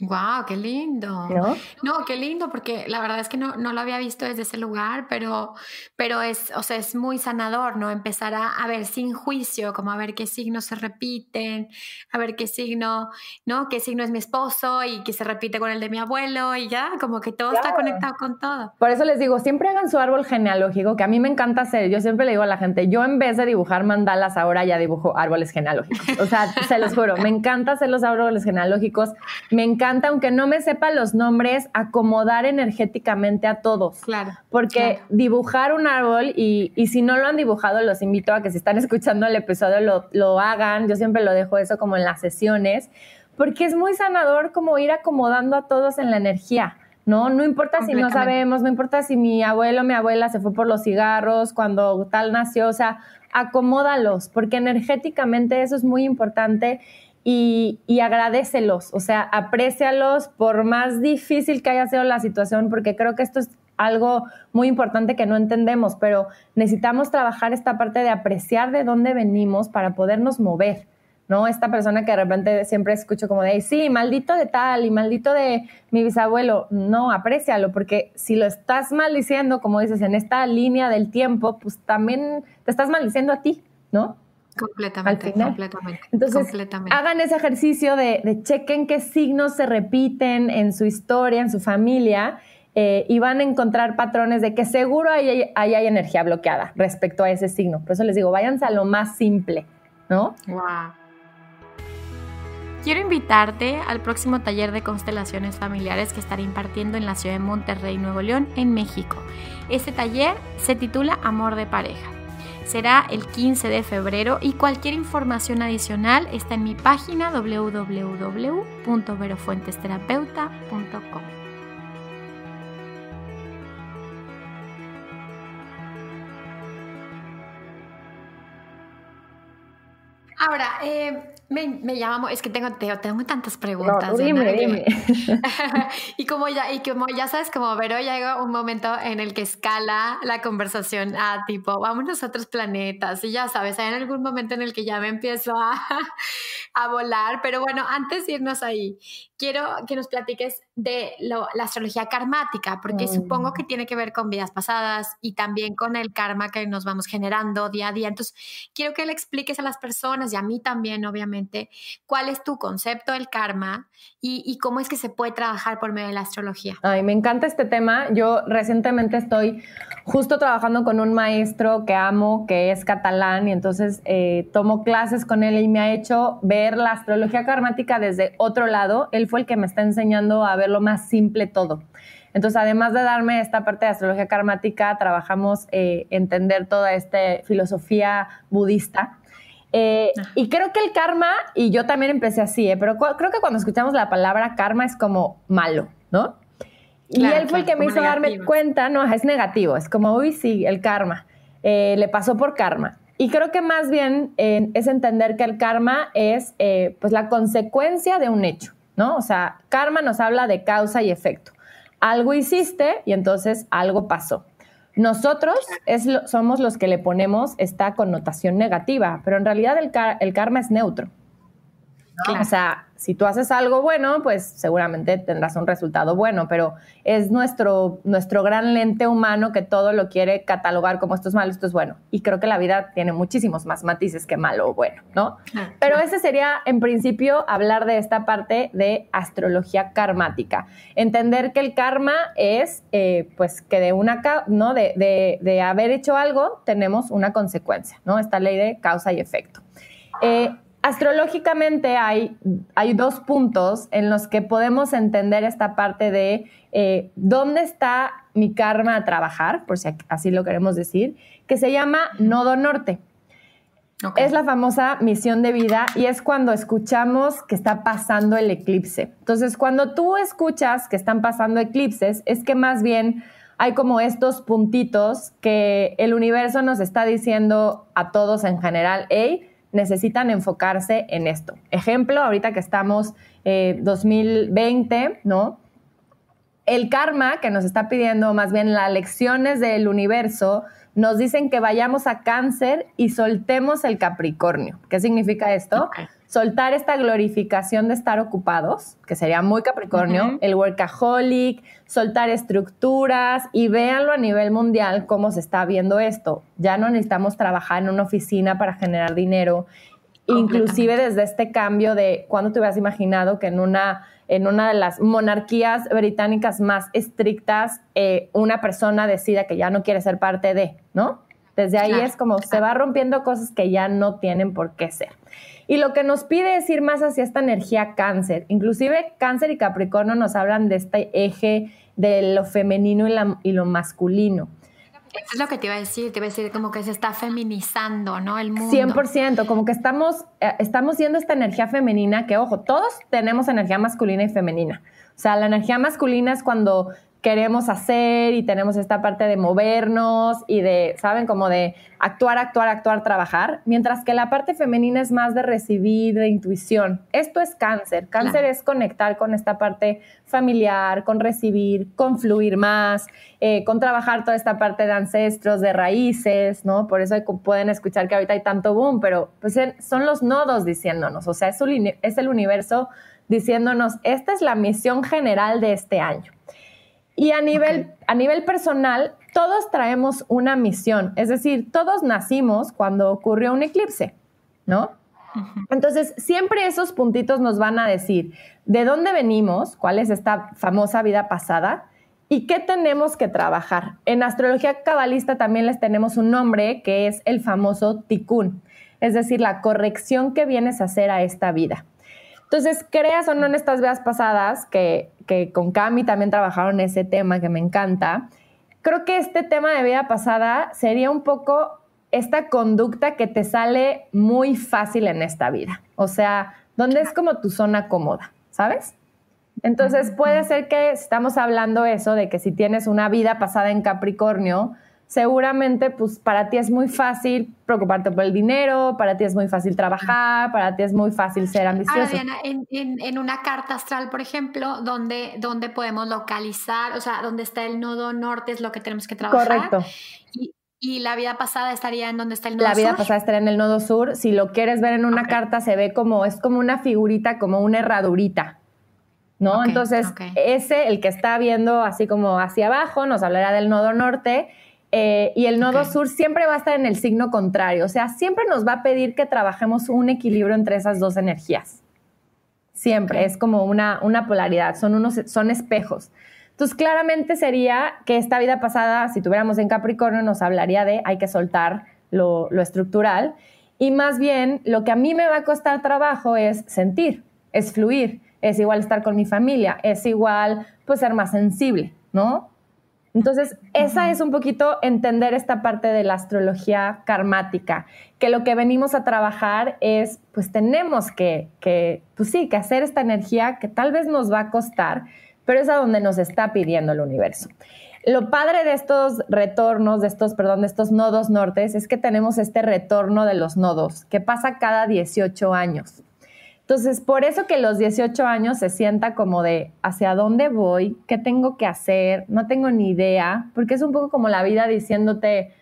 A: Wow, qué lindo. ¿No? ¿No? qué lindo, porque la verdad es que no, no, lo había visto desde ese lugar, pero, pero es, o sea, es muy sanador, ¿no? Empezar a, a, ver sin juicio, como a ver qué signos se repiten, a ver qué signo, ¿no? Qué signo es mi esposo y que se repite con el de mi abuelo y ya, como que todo está conectado con todo.
B: Por eso les digo, siempre hagan su árbol genealógico, que a mí me encanta hacer. Yo siempre le digo a la gente, yo en vez de dibujar mandalas, ahora ya dibujo árboles genealógicos. O sea, se los juro, me encanta hacer los árboles genealógicos, me encanta encanta, aunque no me sepa los nombres, acomodar energéticamente a todos.
A: Claro.
B: Porque dibujar un árbol, y, y, si no lo han dibujado, los invito a que si están (laughs) escuchando el episodio lo, lo hagan. Yo siempre lo dejo eso como en las sesiones, porque es muy sanador como ir acomodando a todos en la energía. ¿no? No importa si no sabemos, no importa si mi abuelo o mi abuela se fue por los cigarros cuando tal nació, o sea, acomódalos, porque energéticamente eso es muy importante y, y agradecelos, o sea, aprécialos por más difícil que haya sido la situación, porque creo que esto es algo muy importante que no entendemos, pero necesitamos trabajar esta parte de apreciar de dónde venimos para podernos mover. ¿no? Esta persona que de repente siempre escucho como de, sí, maldito de tal y maldito de mi bisabuelo. No, aprécialo, porque si lo estás maldiciendo, como dices, en esta línea del tiempo, pues también te estás maldiciendo a ti, ¿no?
A: Completamente, completamente.
B: Entonces, hagan ese ejercicio de, de, chequen qué signos se repiten en su historia, en su familia, eh, y van a encontrar patrones de que seguro ahí hay, hay, energía bloqueada respecto a ese signo. Por eso les digo, váyanse a lo más simple, ¿no?
A: Wow. Quiero invitarte al próximo taller de constelaciones familiares que estaré impartiendo en la ciudad de Monterrey, Nuevo León, en México. Este taller se titula Amor de pareja. Será el 15 de febrero y cualquier información adicional está en mi página www.verofuentesterapeuta.com. Ahora, eh, me, me llama, es que tengo, tengo tantas preguntas.
B: dime, dime. (laughs)
A: y como ya, y como ya sabes, como Vero llega un momento en el que escala la conversación a tipo, vámonos a otros planetas. Y ya sabes, hay en algún momento en el que ya me empiezo a, (laughs) a volar. Pero bueno, antes de irnos ahí, quiero que nos platiques de la astrología karmática, porque supongo que tiene que ver con vidas pasadas y también con el karma que nos vamos generando día a día. Entonces, quiero que le expliques a las personas y a mí también, obviamente, cuál es tu concepto del karma y, cómo es que se puede trabajar por medio de la astrología.
B: Ay, me encanta este tema. Yo recientemente estoy justo trabajando con un maestro que amo, que es catalán, y entonces eh, tomo clases con él y me ha hecho ver la astrología karmática desde otro lado. Él fue el que me está enseñando a ver lo más simple todo. Entonces, además de darme esta parte de astrología karmática, trabajamos eh, entender toda esta filosofía budista. Eh, y creo que el karma, y yo también empecé así, eh, pero creo que cuando escuchamos la palabra karma es como malo, ¿no? y él fue el que me hizo darme cuenta, no, es negativo, es como, uy, sí, el karma, eh, le pasó por karma. Y creo que más bien es entender que el karma es pues la consecuencia de un hecho. ¿No? O sea, karma nos habla de causa y efecto. Algo hiciste y entonces algo pasó. Nosotros somos los que le ponemos esta connotación negativa, pero en realidad el karma es neutro. O sea, si tú haces algo bueno, pues seguramente tendrás un resultado bueno, pero es nuestro, nuestro gran lente humano que todo lo quiere catalogar como esto es malo, esto es bueno. Y creo que la vida tiene muchísimos más matices que malo o bueno, ¿no? Ah, pero ese sería, en principio, hablar de esta parte de astrología karmática. Entender que el karma es, eh, pues, que de una, ¿no? De, de, de haber hecho algo, tenemos una consecuencia, ¿no? Esta ley de causa y efecto. Eh, astrológicamente hay, hay dos puntos en los que podemos entender esta parte de eh, dónde está mi karma a trabajar, por si así lo queremos decir, que se llama nodo norte. Es la famosa misión de vida y es cuando escuchamos que está pasando el eclipse. Entonces, cuando tú escuchas que están pasando eclipses, es que más bien hay como estos puntitos que el universo nos está diciendo a todos en general, hey, necesitan enfocarse en esto. Ejemplo, ahorita que estamos 2020, eh, ¿no? El karma que nos está pidiendo, más bien las lecciones del universo, nos dicen que vayamos a cáncer y soltemos el Capricornio. ¿Qué significa esto? Soltar esta glorificación de estar ocupados, que sería muy Capricornio, el workaholic, soltar estructuras y véanlo a nivel mundial cómo se está viendo esto. Ya no necesitamos trabajar en una oficina para generar dinero, inclusive desde este cambio de cuando te hubieras imaginado que en una en una de las monarquías británicas más estrictas, eh, una persona decida que ya no quiere ser parte de, ¿no? Desde ahí es como se va rompiendo cosas que ya no tienen por qué ser. Y lo que nos pide es ir más hacia esta energía cáncer. Inclusive cáncer y Capricornio nos hablan de este eje de lo femenino y, lo masculino.
A: Eso es lo que te iba a decir, te iba a decir como que se está feminizando, ¿no? El mundo.
B: 100%, como que estamos, eh, estamos siendo esta energía femenina que, ojo, todos tenemos energía masculina y femenina. O sea, la energía masculina es cuando queremos hacer y tenemos esta parte de movernos y de, ¿saben? Como de actuar, actuar, actuar, trabajar, mientras que la parte femenina es más de recibir, de intuición. Esto es cáncer. Cáncer es conectar con esta parte familiar, con recibir, con fluir más, eh, con trabajar toda esta parte de ancestros, de raíces, ¿no? Por eso pueden escuchar que ahorita hay tanto boom, pero pues son los nodos diciéndonos, o sea, es, es el universo diciéndonos, esta es la misión general de este año. Y a nivel, a nivel personal, todos traemos una misión, es decir, todos nacimos cuando ocurrió un eclipse, ¿no? Entonces, siempre esos puntitos nos van a decir de dónde venimos, cuál es esta famosa vida pasada y qué tenemos que trabajar. En astrología cabalista también les tenemos un nombre que es el famoso tikkun, es decir, la corrección que vienes a hacer a esta vida. Entonces, creas o no en estas vidas pasadas, que, con Cami también trabajaron ese tema que me encanta, creo que este tema de vida pasada sería un poco esta conducta que te sale muy fácil en esta vida. O sea, donde es como tu zona cómoda, ¿sabes? Entonces puede ser que estamos hablando eso de que si tienes una vida pasada en Capricornio, seguramente pues para ti es muy fácil preocuparte por el dinero, para ti es muy fácil trabajar, para ti es muy fácil ser ambicioso. Ahora,
A: Diana, en, una carta astral, por ejemplo, donde, donde podemos localizar, o sea, donde está el nodo norte es lo que tenemos que trabajar. Correcto. Y, la vida pasada estaría en donde está el nodo
B: sur. La vida pasada estaría en el nodo sur. Si lo quieres ver en una carta, se ve como, es como una figurita, como una herradurita. ¿No? Entonces, ese, el que está viendo así como hacia abajo, nos hablará del nodo norte eh, y el nodo sur siempre va a estar en el signo contrario. O sea, siempre nos va a pedir que trabajemos un equilibrio entre esas dos energías. Siempre. Es como una, una polaridad. Son, unos, son espejos. Entonces, claramente sería que esta vida pasada, si tuviéramos en Capricornio, nos hablaría de hay que soltar lo, lo estructural. Y más bien, lo que a mí me va a costar trabajo es sentir, es fluir, es igual estar con mi familia, es igual pues ser más sensible, ¿no? Entonces, esa es un poquito entender esta parte de la astrología karmática, que lo que venimos a trabajar es, pues tenemos que, que, pues sí, que hacer esta energía que tal vez nos va a costar, pero es a donde nos está pidiendo el universo. Lo padre de estos retornos, de estos, perdón, de estos nodos nortes, es que tenemos este retorno de los nodos, que pasa cada 18 años. Entonces, por eso que los 18 años se sienta como de hacia dónde voy, qué tengo que hacer, no tengo ni idea, porque es un poco como la vida diciéndote,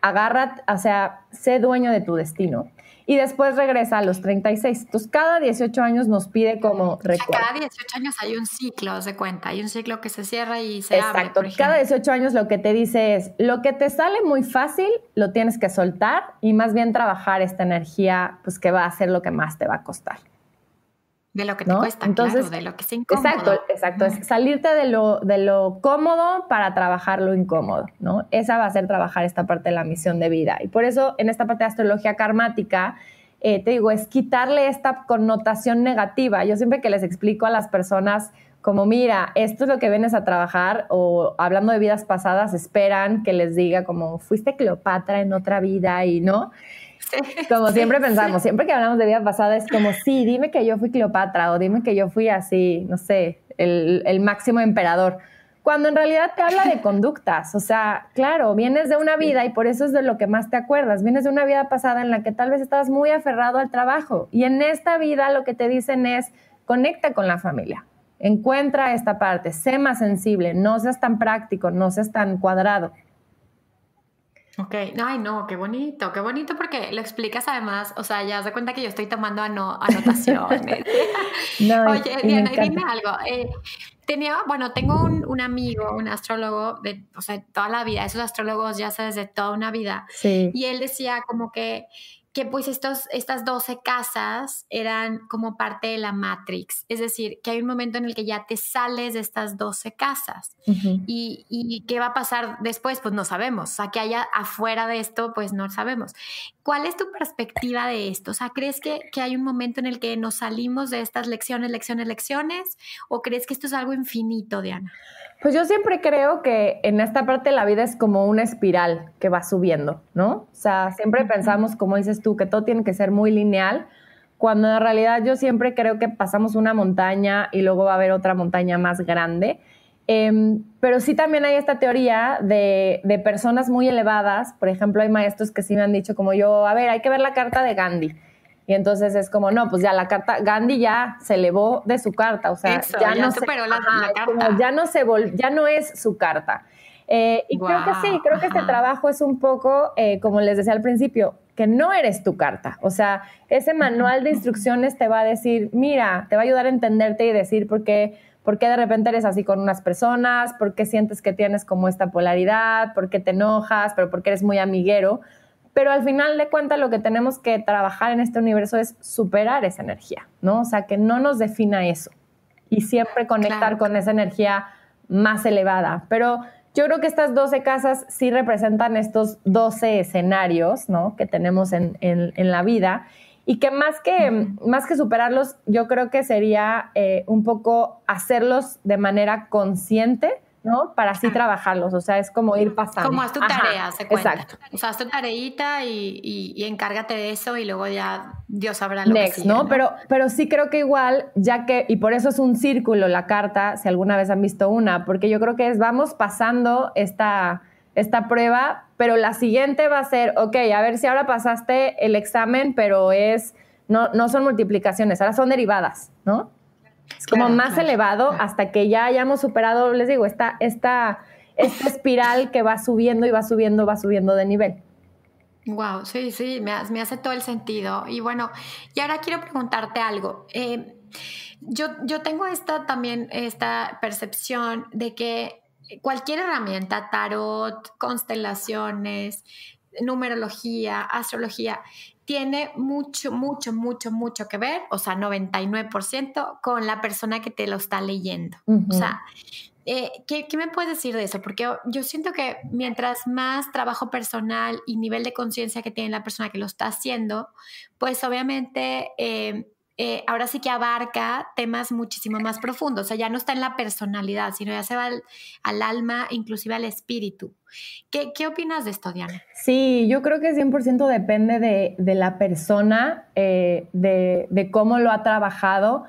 B: agarra, o sea, sé dueño de tu destino. Y después regresa a los 36. Entonces, cada 18 años nos pide como
A: recuerdo. Cada 18 años hay un ciclo, se cuenta. Hay un ciclo que se cierra y se abre.
B: Exacto. Cada 18 años lo que te dice es, lo que te sale muy fácil, lo tienes que soltar y más bien trabajar esta energía, pues que va a ser lo que más te va a costar.
A: De lo que te cuesta, Entonces, de lo que es incómodo.
B: Exacto, exacto. Es salirte de lo, de lo cómodo para trabajar lo incómodo, ¿no? Esa va a ser trabajar esta parte de la misión de vida. Y por eso, en esta parte de astrología karmática, eh, te digo, es quitarle esta connotación negativa. Yo siempre que les explico a las personas como, mira, esto es lo que vienes a trabajar, o hablando de vidas pasadas, esperan que les diga como, fuiste Cleopatra en otra vida y no. Como (laughs) siempre pensamos, siempre que hablamos de vida pasada es como, sí, dime que yo fui Cleopatra o dime que yo fui así, no sé, el, el máximo emperador. Cuando en realidad te habla de (laughs) conductas, o sea, claro, vienes de una vida y por eso es de lo que más te acuerdas, vienes de una vida pasada en la que tal vez estabas muy aferrado al trabajo y en esta vida lo que te dicen es, conecta con la familia, encuentra esta parte, sé más sensible, no seas tan práctico, no seas tan cuadrado.
A: Ok, ay no, qué bonito, qué bonito porque lo explicas además, o sea, ya se cuenta que yo estoy tomando anotaciones. (laughs) Oye, Diana, dime algo. Eh, tenía, bueno, tengo un, amigo, un astrólogo de, o sea, toda la vida, esos astrólogos ya sabes, de toda una vida. Sí. Y él decía como que que pues estos, estas 12 casas eran como parte de la Matrix, es decir, que hay un momento en el que ya te sales de estas 12 casas y, y, qué va a pasar después, pues no sabemos, o sea, que haya afuera de esto, pues no sabemos. ¿Cuál es tu perspectiva de esto? O sea, ¿crees que, que hay un momento en el que nos salimos de estas lecciones, lecciones, lecciones? ¿O crees que esto es algo infinito, Diana?
B: Pues yo siempre creo que en esta parte de la vida es como una espiral que va subiendo, ¿no? O sea, siempre pensamos, como dices tú, que todo tiene que ser muy lineal, cuando en realidad yo siempre creo que pasamos una montaña y luego va a haber otra montaña más grande. Em, pero sí también hay esta teoría de, de, personas muy elevadas, por ejemplo, hay maestros que sí me han dicho como yo, a ver, hay que ver la carta de Gandhi. Y entonces es como, no, pues ya la carta, Gandhi ya se elevó de su carta, o sea, ya, no se, ya no se ya no es su carta. Eh, y creo que sí, creo que este trabajo es un poco, eh, como les decía al principio, que no eres tu carta. O sea, ese manual de instrucciones te va a decir, mira, te va a ayudar a entenderte y decir por qué, por qué de repente eres así con unas personas, por qué sientes que tienes como esta polaridad, por qué te enojas, pero por qué eres muy amiguero. Pero al final de cuentas lo que tenemos que trabajar en este universo es superar esa energía, ¿no? O sea, que no nos defina eso y siempre conectar con esa energía más elevada. Pero yo creo que estas 12 casas sí representan estos 12 escenarios, ¿no? Que tenemos en, la vida y que más que, más que superarlos, yo creo que sería eh, un poco hacerlos de manera consciente ¿no? Para así trabajarlos, o sea, es como ir pasando.
A: Como haz tu tarea, se cuenta. Exacto. O sea, haz tu tareita y, y, encárgate de eso y luego ya Dios sabrá lo que sigue,
B: ¿no? Pero, pero sí creo que igual, ya que, y por eso es un círculo la carta, si alguna vez han visto una, porque yo creo que es, vamos pasando esta, esta prueba, pero la siguiente va a ser, ok, a ver si ahora pasaste el examen, pero es, no, no son multiplicaciones, ahora son derivadas, ¿no? Es como más elevado hasta que ya hayamos superado, les digo, esta, esta, esta espiral que va subiendo y va subiendo, va subiendo de nivel.
A: Wow, sí, sí, me, me hace todo el sentido. Y bueno, y ahora quiero preguntarte algo. Eh, yo, yo tengo esta también, esta percepción de que cualquier herramienta, tarot, constelaciones, numerología, astrología, tiene mucho, mucho, mucho, mucho que ver, o sea, 99% con la persona que te lo está leyendo. O sea, eh, ¿qué, me puedes decir de eso? Porque yo siento que mientras más trabajo personal y nivel de conciencia que tiene la persona que lo está haciendo, pues obviamente eh, eh, ahora sí que abarca temas muchísimo más profundos. O sea, ya no está en la personalidad, sino ya se va al, alma, inclusive al espíritu. ¿Qué, ¿Qué, opinas de esto, Diana?
B: Sí, yo creo que 100% depende de, la persona, eh, de, de, cómo lo ha trabajado,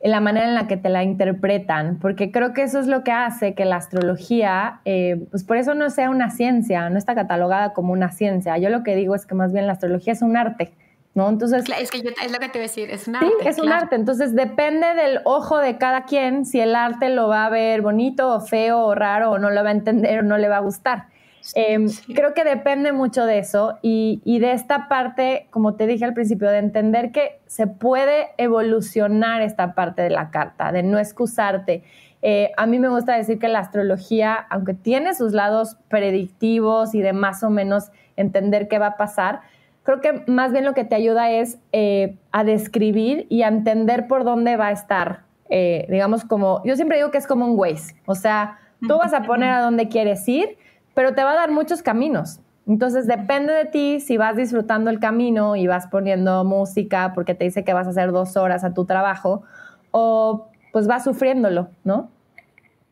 B: la manera en la que te la interpretan, porque creo que eso es lo que hace que la astrología, eh, pues por eso no sea una ciencia, no está catalogada como una ciencia. Yo lo que digo es que más bien la astrología es un arte ¿no? Entonces...
A: Es que es lo que te voy a decir, es un arte.
B: Sí, es un arte. Entonces depende del ojo de cada quien si el arte lo va a ver bonito o feo o raro o no lo va a entender o no le va a gustar. Em, creo que depende mucho de eso y, y, de esta parte, como te dije al principio, de entender que se puede evolucionar esta parte de la carta, de no excusarte. Eh, a mí me gusta decir que la astrología, aunque tiene sus lados predictivos y de más o menos entender qué va a pasar, creo que más bien lo que te ayuda es eh, a describir y a entender por dónde va a estar. Eh, digamos, como, yo siempre digo que es como un Waze. O sea, tú vas a poner a dónde quieres ir, pero te va a dar muchos caminos. Entonces depende de ti si vas disfrutando el camino y vas poniendo música porque te dice que vas a hacer dos horas a tu trabajo o pues vas sufriéndolo, ¿no?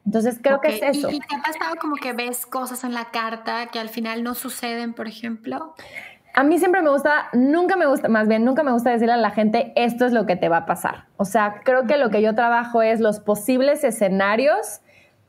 B: Entonces creo que es eso.
A: ¿Y, ¿Y, te ha pasado como que ves cosas en la carta que al final no suceden, por ejemplo?
B: A mí siempre me gusta, nunca me gusta, más bien nunca me gusta decirle a la gente esto es lo que te va a pasar. O sea, creo que lo que yo trabajo es los posibles escenarios,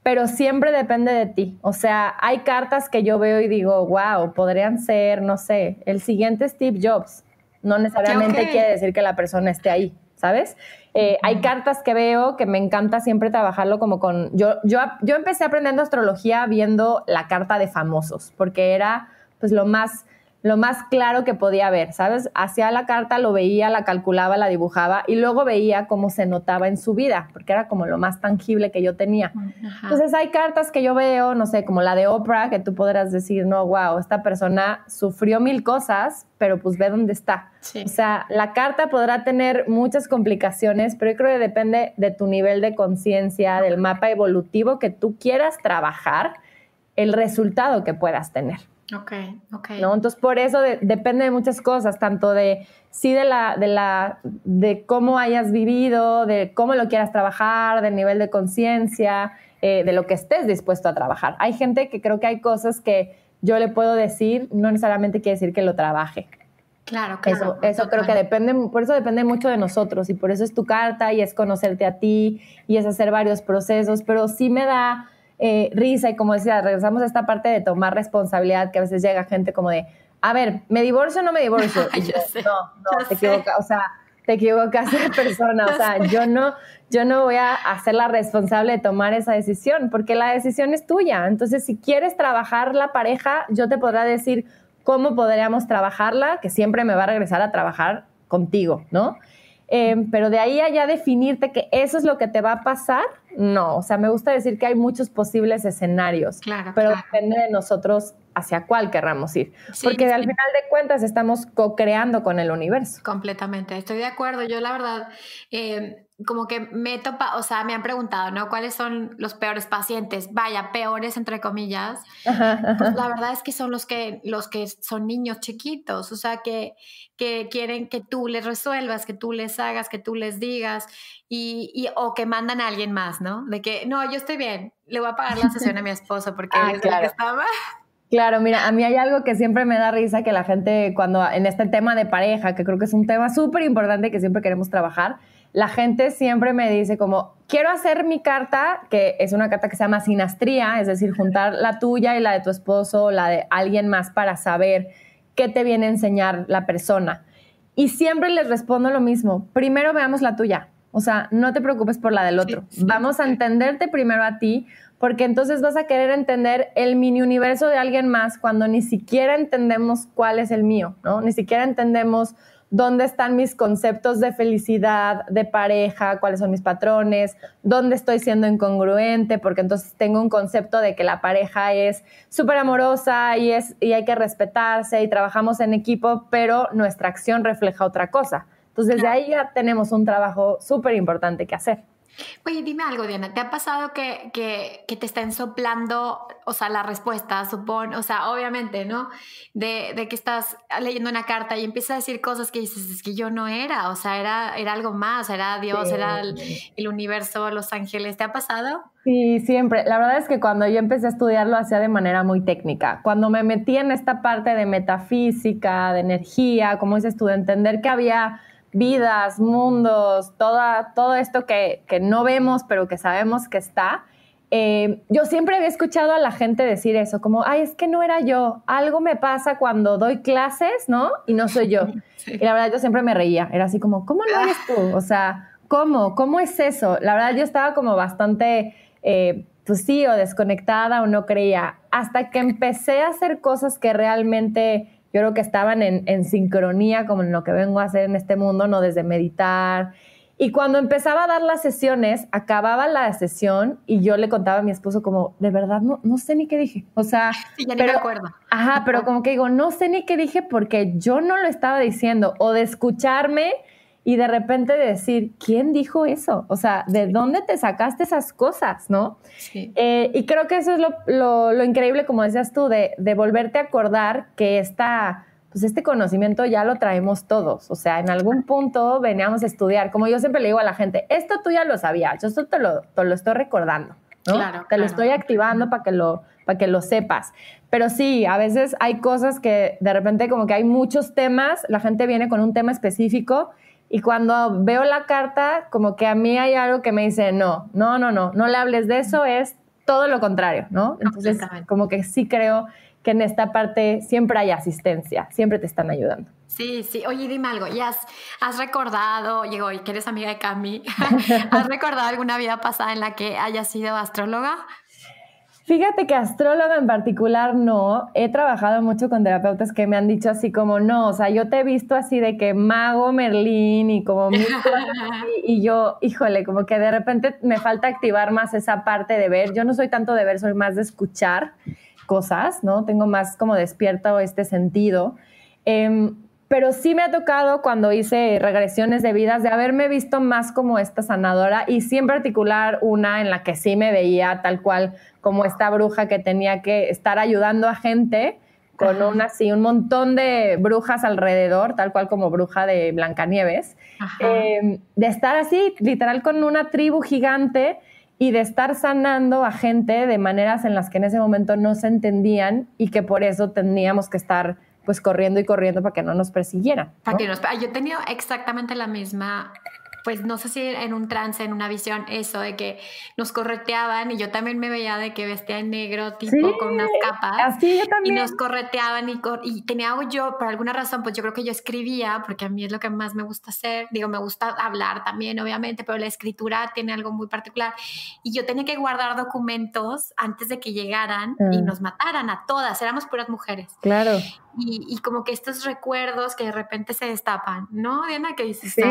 B: pero siempre depende de ti. O sea, hay cartas que yo veo y digo, wow, podrían ser, no sé, el siguiente Steve Jobs. No necesariamente quiere decir que la persona esté ahí, ¿sabes? Eh, hay cartas que veo que me encanta siempre trabajarlo como con... Yo, yo, yo empecé aprendiendo astrología viendo la carta de famosos, porque era pues lo más lo más claro que podía ver, ¿sabes? Hacía la carta, lo veía, la calculaba, la dibujaba y luego veía cómo se notaba en su vida, porque era como lo más tangible que yo tenía. Entonces hay cartas que yo veo, no sé, como la de Oprah, que tú podrás decir, no, wow, esta persona sufrió mil cosas, pero pues ve dónde está. O sea, la carta podrá tener muchas complicaciones, pero yo creo que depende de tu nivel de conciencia, del mapa evolutivo que tú quieras trabajar, el resultado que puedas tener.
A: Ok, ok.
B: ¿no? Entonces, por eso depende de muchas cosas, tanto de, sí, de la, de la, de cómo hayas vivido, de cómo lo quieras trabajar, del nivel de conciencia, eh, de lo que estés dispuesto a trabajar. Hay gente que creo que hay cosas que yo le puedo decir, no necesariamente quiere decir que lo trabaje.
A: Claro, claro.
B: Eso, eso creo que depende, por eso depende mucho de nosotros y por eso es tu carta y es conocerte a ti y es hacer varios procesos, pero sí me da eh, risa y como decía, regresamos a esta parte de tomar responsabilidad que a veces llega gente como de, a ver, ¿me divorcio o no me divorcio? (laughs) no, no, te equivocas, o sea, te equivocas (laughs) de persona, o sea, yo no, yo no voy a hacer la responsable de tomar esa decisión, porque la decisión es tuya. Entonces, si quieres trabajar la pareja, yo te podrá decir cómo podríamos trabajarla, que siempre me va a regresar a trabajar contigo, ¿no? Eh, pero de ahí allá definirte que eso es lo que te va a pasar, no. O sea, me gusta decir que hay muchos posibles escenarios,
A: claro,
B: pero depende de nosotros hacia cuál querramos ir. Porque al final de cuentas estamos co-creando con el universo.
A: Completamente, estoy de acuerdo. Yo la verdad, eh, como que me topa, o sea, me han preguntado, ¿no? ¿Cuáles son los peores pacientes? Vaya, peores entre comillas. Pues la verdad es que son los que, los que son niños chiquitos, o sea, que, que quieren que tú les resuelvas, que tú les hagas, que tú les digas, y, y, o que mandan a alguien más, ¿no? De que, no, yo estoy bien, le voy a pagar la sesión a mi esposo porque (laughs)
B: ah,
A: es claro. que estaba...
B: Claro, mira, a mí hay algo que siempre me da risa que la gente cuando en este tema de pareja, que creo que es un tema súper importante que siempre queremos trabajar, la gente siempre me dice como, quiero hacer mi carta, que es una carta que se llama sinastría, es decir, juntar la tuya y la de tu esposo, la de alguien más para saber qué te viene a enseñar la persona. Y siempre les respondo lo mismo, primero veamos la tuya, o sea, no te preocupes por la del otro, vamos a entenderte primero a ti, porque entonces vas a querer entender el mini universo de alguien más cuando ni siquiera entendemos cuál es el mío, ¿no? Ni siquiera entendemos dónde están mis conceptos de felicidad, de pareja, cuáles son mis patrones, dónde estoy siendo incongruente, porque entonces tengo un concepto de que la pareja es súper amorosa y, es, y hay que respetarse y trabajamos en equipo, pero nuestra acción refleja otra cosa. Entonces, desde ahí ya tenemos un trabajo súper importante que hacer.
A: Oye, dime algo, Diana, ¿te ha pasado que, que, que, te estén soplando, o sea, la respuesta, supone, o sea, obviamente, ¿no? De, de, que estás leyendo una carta y empiezas a decir cosas que dices, es que yo no era, o sea, era, era algo más, era Dios, era el, el, universo, los ángeles, ¿te ha pasado?
B: Sí, siempre. La verdad es que cuando yo empecé a estudiar lo hacía de manera muy técnica. Cuando me metí en esta parte de metafísica, de energía, como dices tú, de entender que había vidas, mundos, toda, todo esto que, que, no vemos, pero que sabemos que está. Eh, yo siempre había escuchado a la gente decir eso, como, ay, es que no era yo, algo me pasa cuando doy clases, ¿no? Y no soy yo. (laughs) Sí. Y la verdad yo siempre me reía, era así como, ¿cómo no eres tú? O sea, ¿cómo? ¿Cómo es eso? La verdad yo estaba como bastante, eh, pues sí, o desconectada o no creía, hasta que empecé a hacer cosas que realmente yo creo que estaban en, en, sincronía como en lo que vengo a hacer en este mundo, no desde meditar. Y cuando empezaba a dar las sesiones, acababa la sesión y yo le contaba a mi esposo como, de verdad, no, no sé ni qué dije. O sea,
A: sí, ya pero, me acuerdo.
B: Ajá, pero como que digo, no sé ni qué dije porque yo no lo estaba diciendo. O de escucharme y de repente decir, ¿quién dijo eso? O sea, ¿de dónde te sacaste esas cosas, no?
A: Sí.
B: Eh, y creo que eso es lo, lo, lo increíble, como decías tú, de, de, volverte a acordar que esta, pues este conocimiento ya lo traemos todos. O sea, en algún punto veníamos a estudiar. Como yo siempre le digo a la gente, esto tú ya lo sabías, yo esto te lo, te lo estoy recordando, ¿no?
A: Claro,
B: te
A: claro.
B: lo estoy activando para que lo para que lo sepas. Pero sí, a veces hay cosas que de repente como que hay muchos temas, la gente viene con un tema específico y cuando veo la carta, como que a mí hay algo que me dice, no, no, no, no, no le hables de eso, es todo lo contrario, ¿no? Entonces, como que sí creo que en esta parte siempre hay asistencia, siempre te están ayudando.
A: Sí, sí. Oye, dime algo, ¿y has, has recordado, llegó, y que eres amiga de Cami, (laughs) (laughs) ¿has recordado alguna vida pasada en la que hayas sido astróloga?
B: Fíjate que astróloga en particular no. He trabajado mucho con terapeutas que me han dicho así como no, o sea, yo te he visto así de que mago Merlín y como (laughs) y yo, híjole, como que de repente me falta activar más esa parte de ver. Yo no soy tanto de ver, soy más de escuchar cosas, ¿no? Tengo más como despierto este sentido. Em, pero sí me ha tocado cuando hice regresiones de vidas de haberme visto más como esta sanadora y sí en particular una en la que sí me veía tal cual como esta bruja que tenía que estar ayudando a gente con un así un montón de brujas alrededor, tal cual como bruja de Blancanieves, em, de estar así literal con una tribu gigante y de estar sanando a gente de maneras en las que en ese momento no se entendían y que por eso teníamos que estar pues corriendo y corriendo para que no nos persiguieran.
A: Que nos, yo he tenido exactamente la misma pues no sé si en un trance, en una visión, eso de que nos correteaban y yo también me veía de que vestía en negro, tipo con unas capas.
B: Así yo también.
A: Y nos correteaban y, y tenía yo, por alguna razón, pues yo creo que yo escribía, porque a mí es lo que más me gusta hacer. Digo, me gusta hablar también, obviamente, pero la escritura tiene algo muy particular. Y yo tenía que guardar documentos antes de que llegaran y ah. nos mataran a todas, éramos puras mujeres.
B: Claro
A: y, como que estos recuerdos que de repente se destapan, ¿no, Diana? Que dices,
B: sí,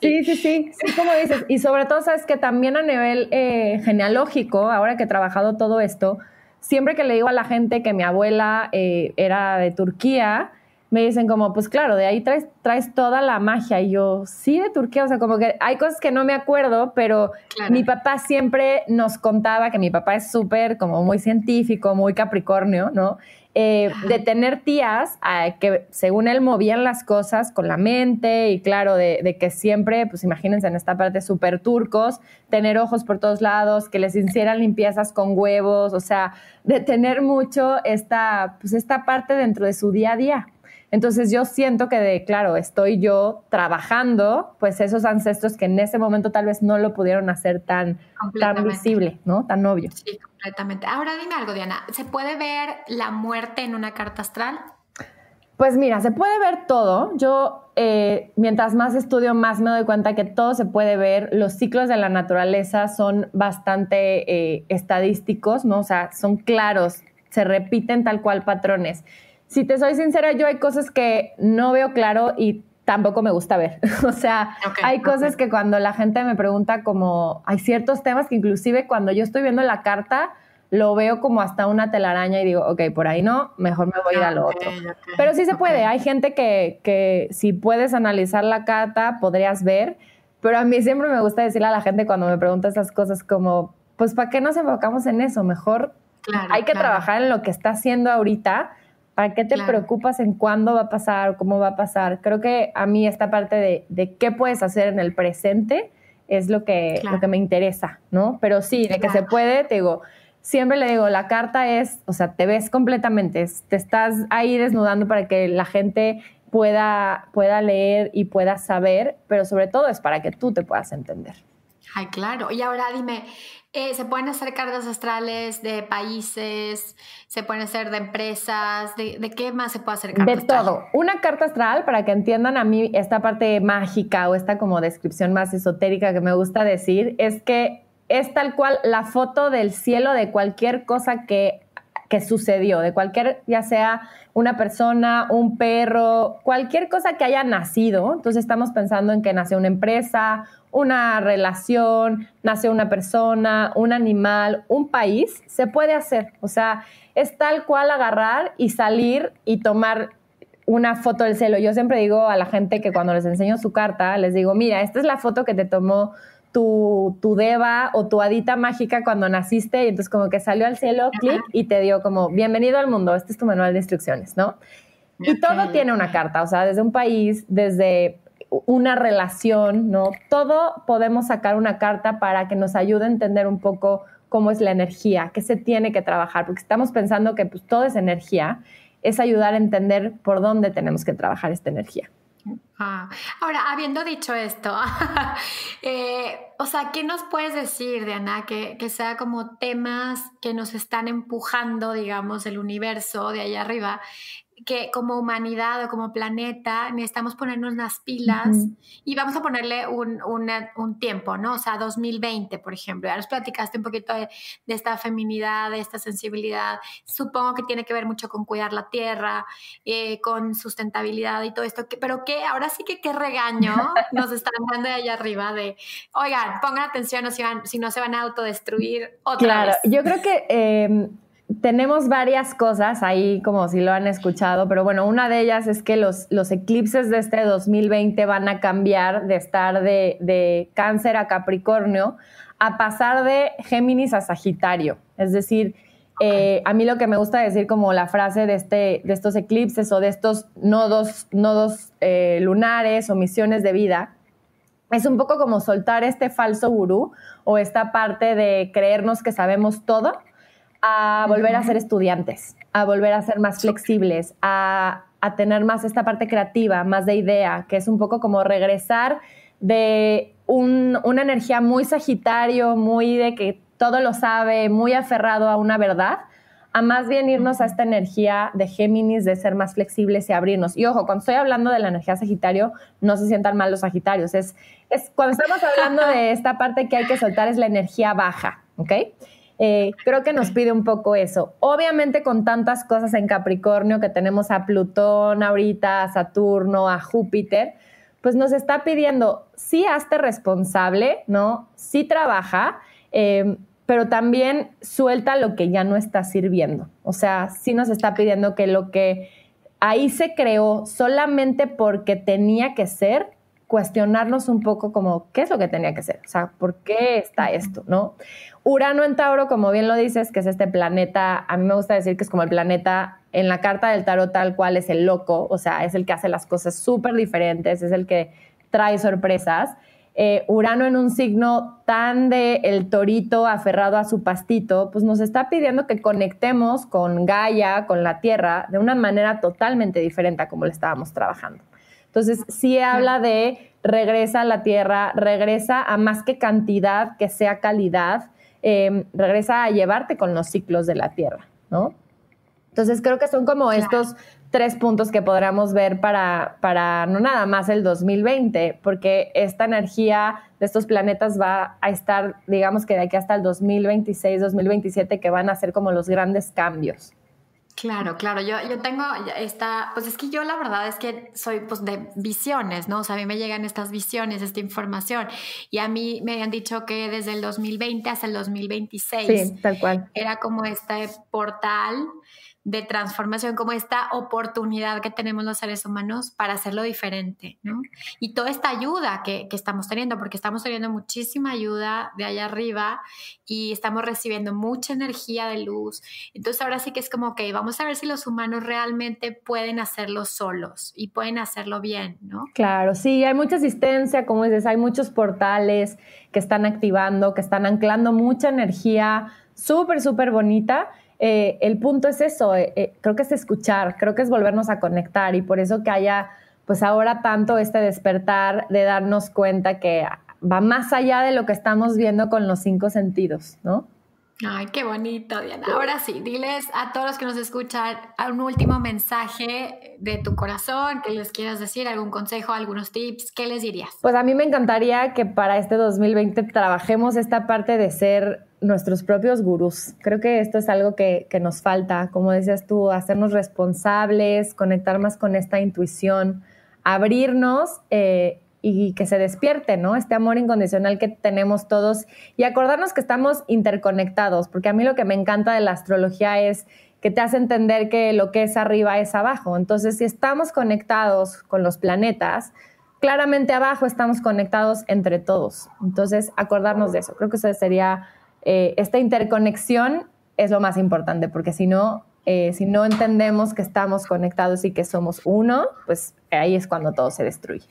B: sí, sí, sí, sí, como dices. Y sobre todo, sabes que también a nivel eh, genealógico, ahora que he trabajado todo esto, siempre que le digo a la gente que mi abuela eh, era de Turquía, me dicen como, pues claro, de ahí traes, traes toda la magia. Y yo, sí, de Turquía, o sea, como que hay cosas que no me acuerdo, pero mi papá siempre nos contaba que mi papá es súper, como muy científico, muy capricornio, ¿no? Eh, de tener tías que según él movían las cosas con la mente y claro, de, que siempre, pues imagínense en esta parte súper turcos, tener ojos por todos lados, que les hicieran limpiezas con huevos, o sea, de tener mucho esta, pues esta parte dentro de su día a día. Entonces yo siento que de, claro, estoy yo trabajando, pues esos ancestros que en ese momento tal vez no lo pudieron hacer tan, tan visible, ¿no? Tan obvio.
A: Sí, completamente. Ahora dime algo, Diana, ¿se puede ver la muerte en una carta astral?
B: Pues mira, se puede ver todo. Yo, eh, mientras más estudio, más me doy cuenta que todo se puede ver. Los ciclos de la naturaleza son bastante eh, estadísticos, ¿no? O sea, son claros, se repiten tal cual patrones si te soy sincera, yo hay cosas que no veo claro y tampoco me gusta ver. (laughs) o sea, hay cosas que cuando la gente me pregunta como, hay ciertos temas que inclusive cuando yo estoy viendo la carta, lo veo como hasta una telaraña y digo, ok, por ahí no, mejor me voy a ir a lo otro. Pero sí se puede, hay gente que, que si puedes analizar la carta, podrías ver, pero a mí siempre me gusta decirle a la gente cuando me pregunta esas cosas como, pues ¿para qué nos enfocamos en eso? Mejor hay que trabajar en lo que está haciendo ahorita ¿Para qué te preocupas en cuándo va a pasar o cómo va a pasar? Creo que a mí esta parte de, de qué puedes hacer en el presente es lo que, lo que me interesa, ¿no? Pero sí, de que se puede, te digo, siempre le digo, la carta es, o sea, te ves completamente, te estás ahí desnudando para que la gente pueda, pueda leer y pueda saber, pero sobre todo es para que tú te puedas entender.
A: Ay, claro. Y ahora dime, eh, se pueden hacer cartas astrales de países, se pueden hacer de empresas, de, qué más se puede hacer
B: carta De todo. Una carta astral, para que entiendan a mí esta parte mágica o esta como descripción más esotérica que me gusta decir, es que es tal cual la foto del cielo de cualquier cosa que, que sucedió, de cualquier, ya sea una persona, un perro, cualquier cosa que haya nacido. Entonces estamos pensando en que nació una empresa, una relación, nace una persona, un animal, un país, se puede hacer. O sea, es tal cual agarrar y salir y tomar una foto del cielo. Yo siempre digo a la gente que cuando les enseño su carta, les digo, mira, esta es la foto que te tomó tu, tu deva o tu hadita mágica cuando naciste y entonces como que salió al cielo, clic, y te dio como, bienvenido al mundo, este es tu manual de instrucciones, ¿no? Y todo tiene una carta, o sea, desde un país, desde una relación, ¿no? Todo podemos sacar una carta para que nos ayude a entender un poco cómo es la energía, qué se tiene que trabajar, porque estamos pensando que pues, todo es energía, es ayudar a entender por dónde tenemos que trabajar esta energía.
A: Ah, ahora, habiendo dicho esto, (laughs) eh, o sea, ¿qué nos puedes decir, Diana, que, que sea como temas que nos están empujando, digamos, el universo de allá arriba, que como humanidad o como planeta necesitamos ponernos las pilas y vamos a ponerle un, un, tiempo, ¿no? O sea, 2020, por ejemplo. Ya nos platicaste un poquito de, esta feminidad, de esta sensibilidad. Supongo que tiene que ver mucho con cuidar la tierra, eh, con sustentabilidad y todo esto. Pero que ahora sí que qué regaño (laughs) nos están dando de allá arriba de, oigan, pongan atención o si, si no se van a autodestruir otra claro,
B: yo creo que... Em, tenemos varias cosas ahí, como si lo han escuchado, pero bueno, una de ellas es que los, los eclipses de este 2020 van a cambiar de estar de, de cáncer a Capricornio a pasar de Géminis a Sagitario. Es decir, eh, a mí lo que me gusta decir como la frase de, este, de estos eclipses o de estos nodos, nodos eh, lunares o misiones de vida, es un poco como soltar este falso gurú o esta parte de creernos que sabemos todo a volver a ser estudiantes, a volver a ser más flexibles, a, tener más esta parte creativa, más de idea, que es un poco como regresar de una energía muy sagitario, muy de que todo lo sabe, muy aferrado a una verdad, a más bien irnos a esta energía de Géminis, de ser más flexibles y abrirnos. Y ojo, cuando estoy hablando de la energía Sagitario, no se sientan mal los Sagitarios. Es, es cuando estamos hablando de (laughs) esta parte que hay que soltar, es la energía baja, ¿ok? Eh, creo que nos pide un poco eso. Obviamente con tantas cosas en Capricornio que tenemos a Plutón ahorita, a Saturno, a Júpiter, pues nos está pidiendo, sí hazte responsable, ¿no? Sí trabaja, eh, pero también suelta lo que ya no está sirviendo. O sea, sí nos está pidiendo que lo que ahí se creó solamente porque tenía que ser, cuestionarnos un poco como, ¿qué es lo que tenía que ser? O sea, ¿por qué está esto? ¿No? Urano en Tauro, como bien lo dices, que es este planeta, a mí me gusta decir que es como el planeta en la carta del tarot tal cual es el loco, o sea, es el que hace las cosas súper diferentes, es el que trae sorpresas. Eh, Urano en un signo tan de el torito aferrado a su pastito, pues nos está pidiendo que conectemos con Gaia, con la Tierra, de una manera totalmente diferente a como le estábamos trabajando. Entonces, sí habla de regresa a la Tierra, regresa a más que cantidad, que sea calidad, Em, regresa a llevarte con los ciclos de la Tierra, ¿no? Entonces creo que son como estos tres puntos que podríamos ver para, para no nada más el 2020, porque esta energía de estos planetas va a estar, digamos que de aquí hasta el 2026, 2027, que van a ser como los grandes cambios.
A: Claro, claro, yo, yo tengo esta, pues es que yo la verdad es que soy pues de visiones, ¿no? O sea, a mí me llegan estas visiones, esta información y a mí me habían dicho que desde el 2020 hasta el 2026
B: sí, tal cual.
A: era como este portal de transformación, como esta oportunidad que tenemos los seres humanos para hacerlo diferente, ¿no? Y toda esta ayuda que, que, estamos teniendo, porque estamos teniendo muchísima ayuda de allá arriba y estamos recibiendo mucha energía de luz. Entonces ahora sí que es como que vamos a ver si los humanos realmente pueden hacerlo solos y pueden hacerlo bien, ¿no?
B: Claro, sí, hay mucha asistencia, como dices, hay muchos portales que están activando, que están anclando mucha energía súper, súper bonita eh, el punto es eso, eh, eh, creo que es escuchar, creo que es volvernos a conectar y por eso que haya pues ahora tanto este despertar de darnos cuenta que va más allá de lo que estamos viendo con los cinco sentidos, ¿no?
A: Ay, qué bonito, Diana. Ahora sí, diles a todos los que nos escuchan un último mensaje de tu corazón que les quieras decir, algún consejo, algunos tips, ¿qué les dirías?
B: Pues a mí me encantaría que para este 2020 trabajemos esta parte de ser nuestros propios gurús. Creo que esto es algo que, nos falta, como decías tú, hacernos responsables, conectar más con esta intuición, abrirnos eh, y que se despierte, ¿no? Este amor incondicional que tenemos todos y acordarnos que estamos interconectados, porque a mí lo que me encanta de la astrología es que te hace entender que lo que es arriba es abajo. Entonces, si estamos conectados con los planetas, claramente abajo estamos conectados entre todos. Entonces, acordarnos de eso. Creo que eso sería eh, esta interconexión es lo más importante, porque si no, eh, si no entendemos que estamos conectados y que somos uno, pues ahí es cuando todo se destruye.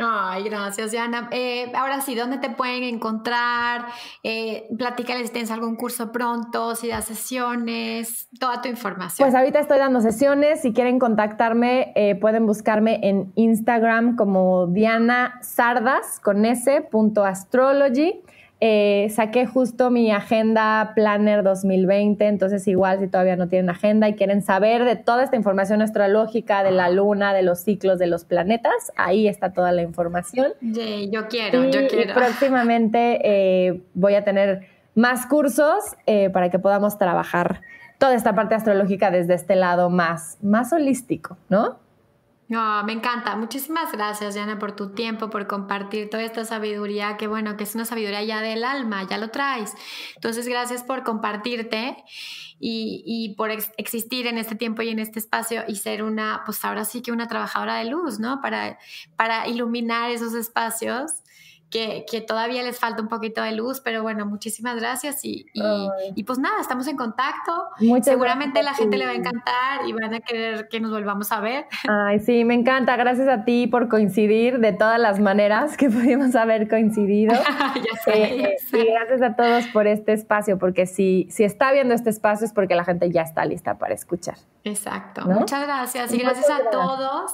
A: Ay, gracias, Diana. Eh, ahora sí, ¿dónde te pueden encontrar? Eh, platícales si tienes algún curso pronto, si das sesiones, toda tu información.
B: Pues ahorita estoy dando sesiones. Si quieren contactarme, pueden buscarme en Instagram como Diana Sardas con S, astrology. Eh, saqué justo mi agenda Planner 2020, entonces igual si todavía no tienen agenda y quieren saber de toda esta información astrológica, de la luna, de los ciclos, de los planetas, ahí está toda la información.
A: yo quiero, yo quiero.
B: próximamente eh, voy a tener más cursos eh, para que podamos trabajar toda esta parte astrológica desde este lado más, más holístico, ¿no?
A: No, me encanta. Muchísimas gracias, Diana, por tu tiempo, por compartir toda esta sabiduría, que bueno, que es una sabiduría ya del alma, ya lo traes. Entonces, gracias por compartirte y, y por existir en este tiempo y en este espacio y ser una, pues ahora sí que una trabajadora de luz, ¿no? Para, para iluminar esos espacios que, todavía les falta un poquito de luz, pero bueno, muchísimas gracias y, y, pues nada, estamos en contacto. Seguramente la gente le va a encantar y van a querer que nos volvamos a ver. (laughs)
B: Ay, sí, me encanta. Gracias a ti por coincidir de todas las maneras que (laughs) pudimos haber coincidido. (laughs)
A: ya sé,
B: Y gracias a todos por este espacio, porque si, si está viendo este espacio es porque la gente ya está lista para escuchar.
A: Exacto. Muchas gracias y gracias a todos.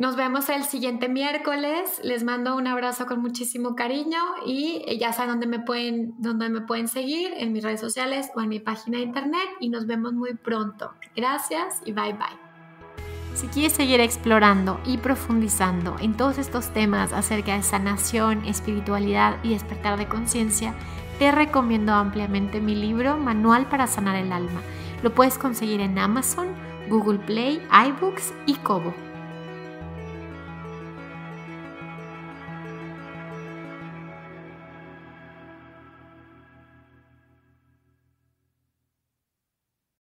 A: Nos vemos el siguiente miércoles. Les mando un abrazo con muchísimo cariño y ya saben dónde me pueden, dónde me pueden seguir en mis redes sociales o en mi página de internet y nos vemos muy pronto. Gracias y bye bye. Si quieres seguir explorando y profundizando en todos estos temas acerca de sanación, espiritualidad y despertar de conciencia, te recomiendo ampliamente mi libro Manual para Sanar el Alma. Lo puedes conseguir en Amazon, Google Play, iBooks y Kobo.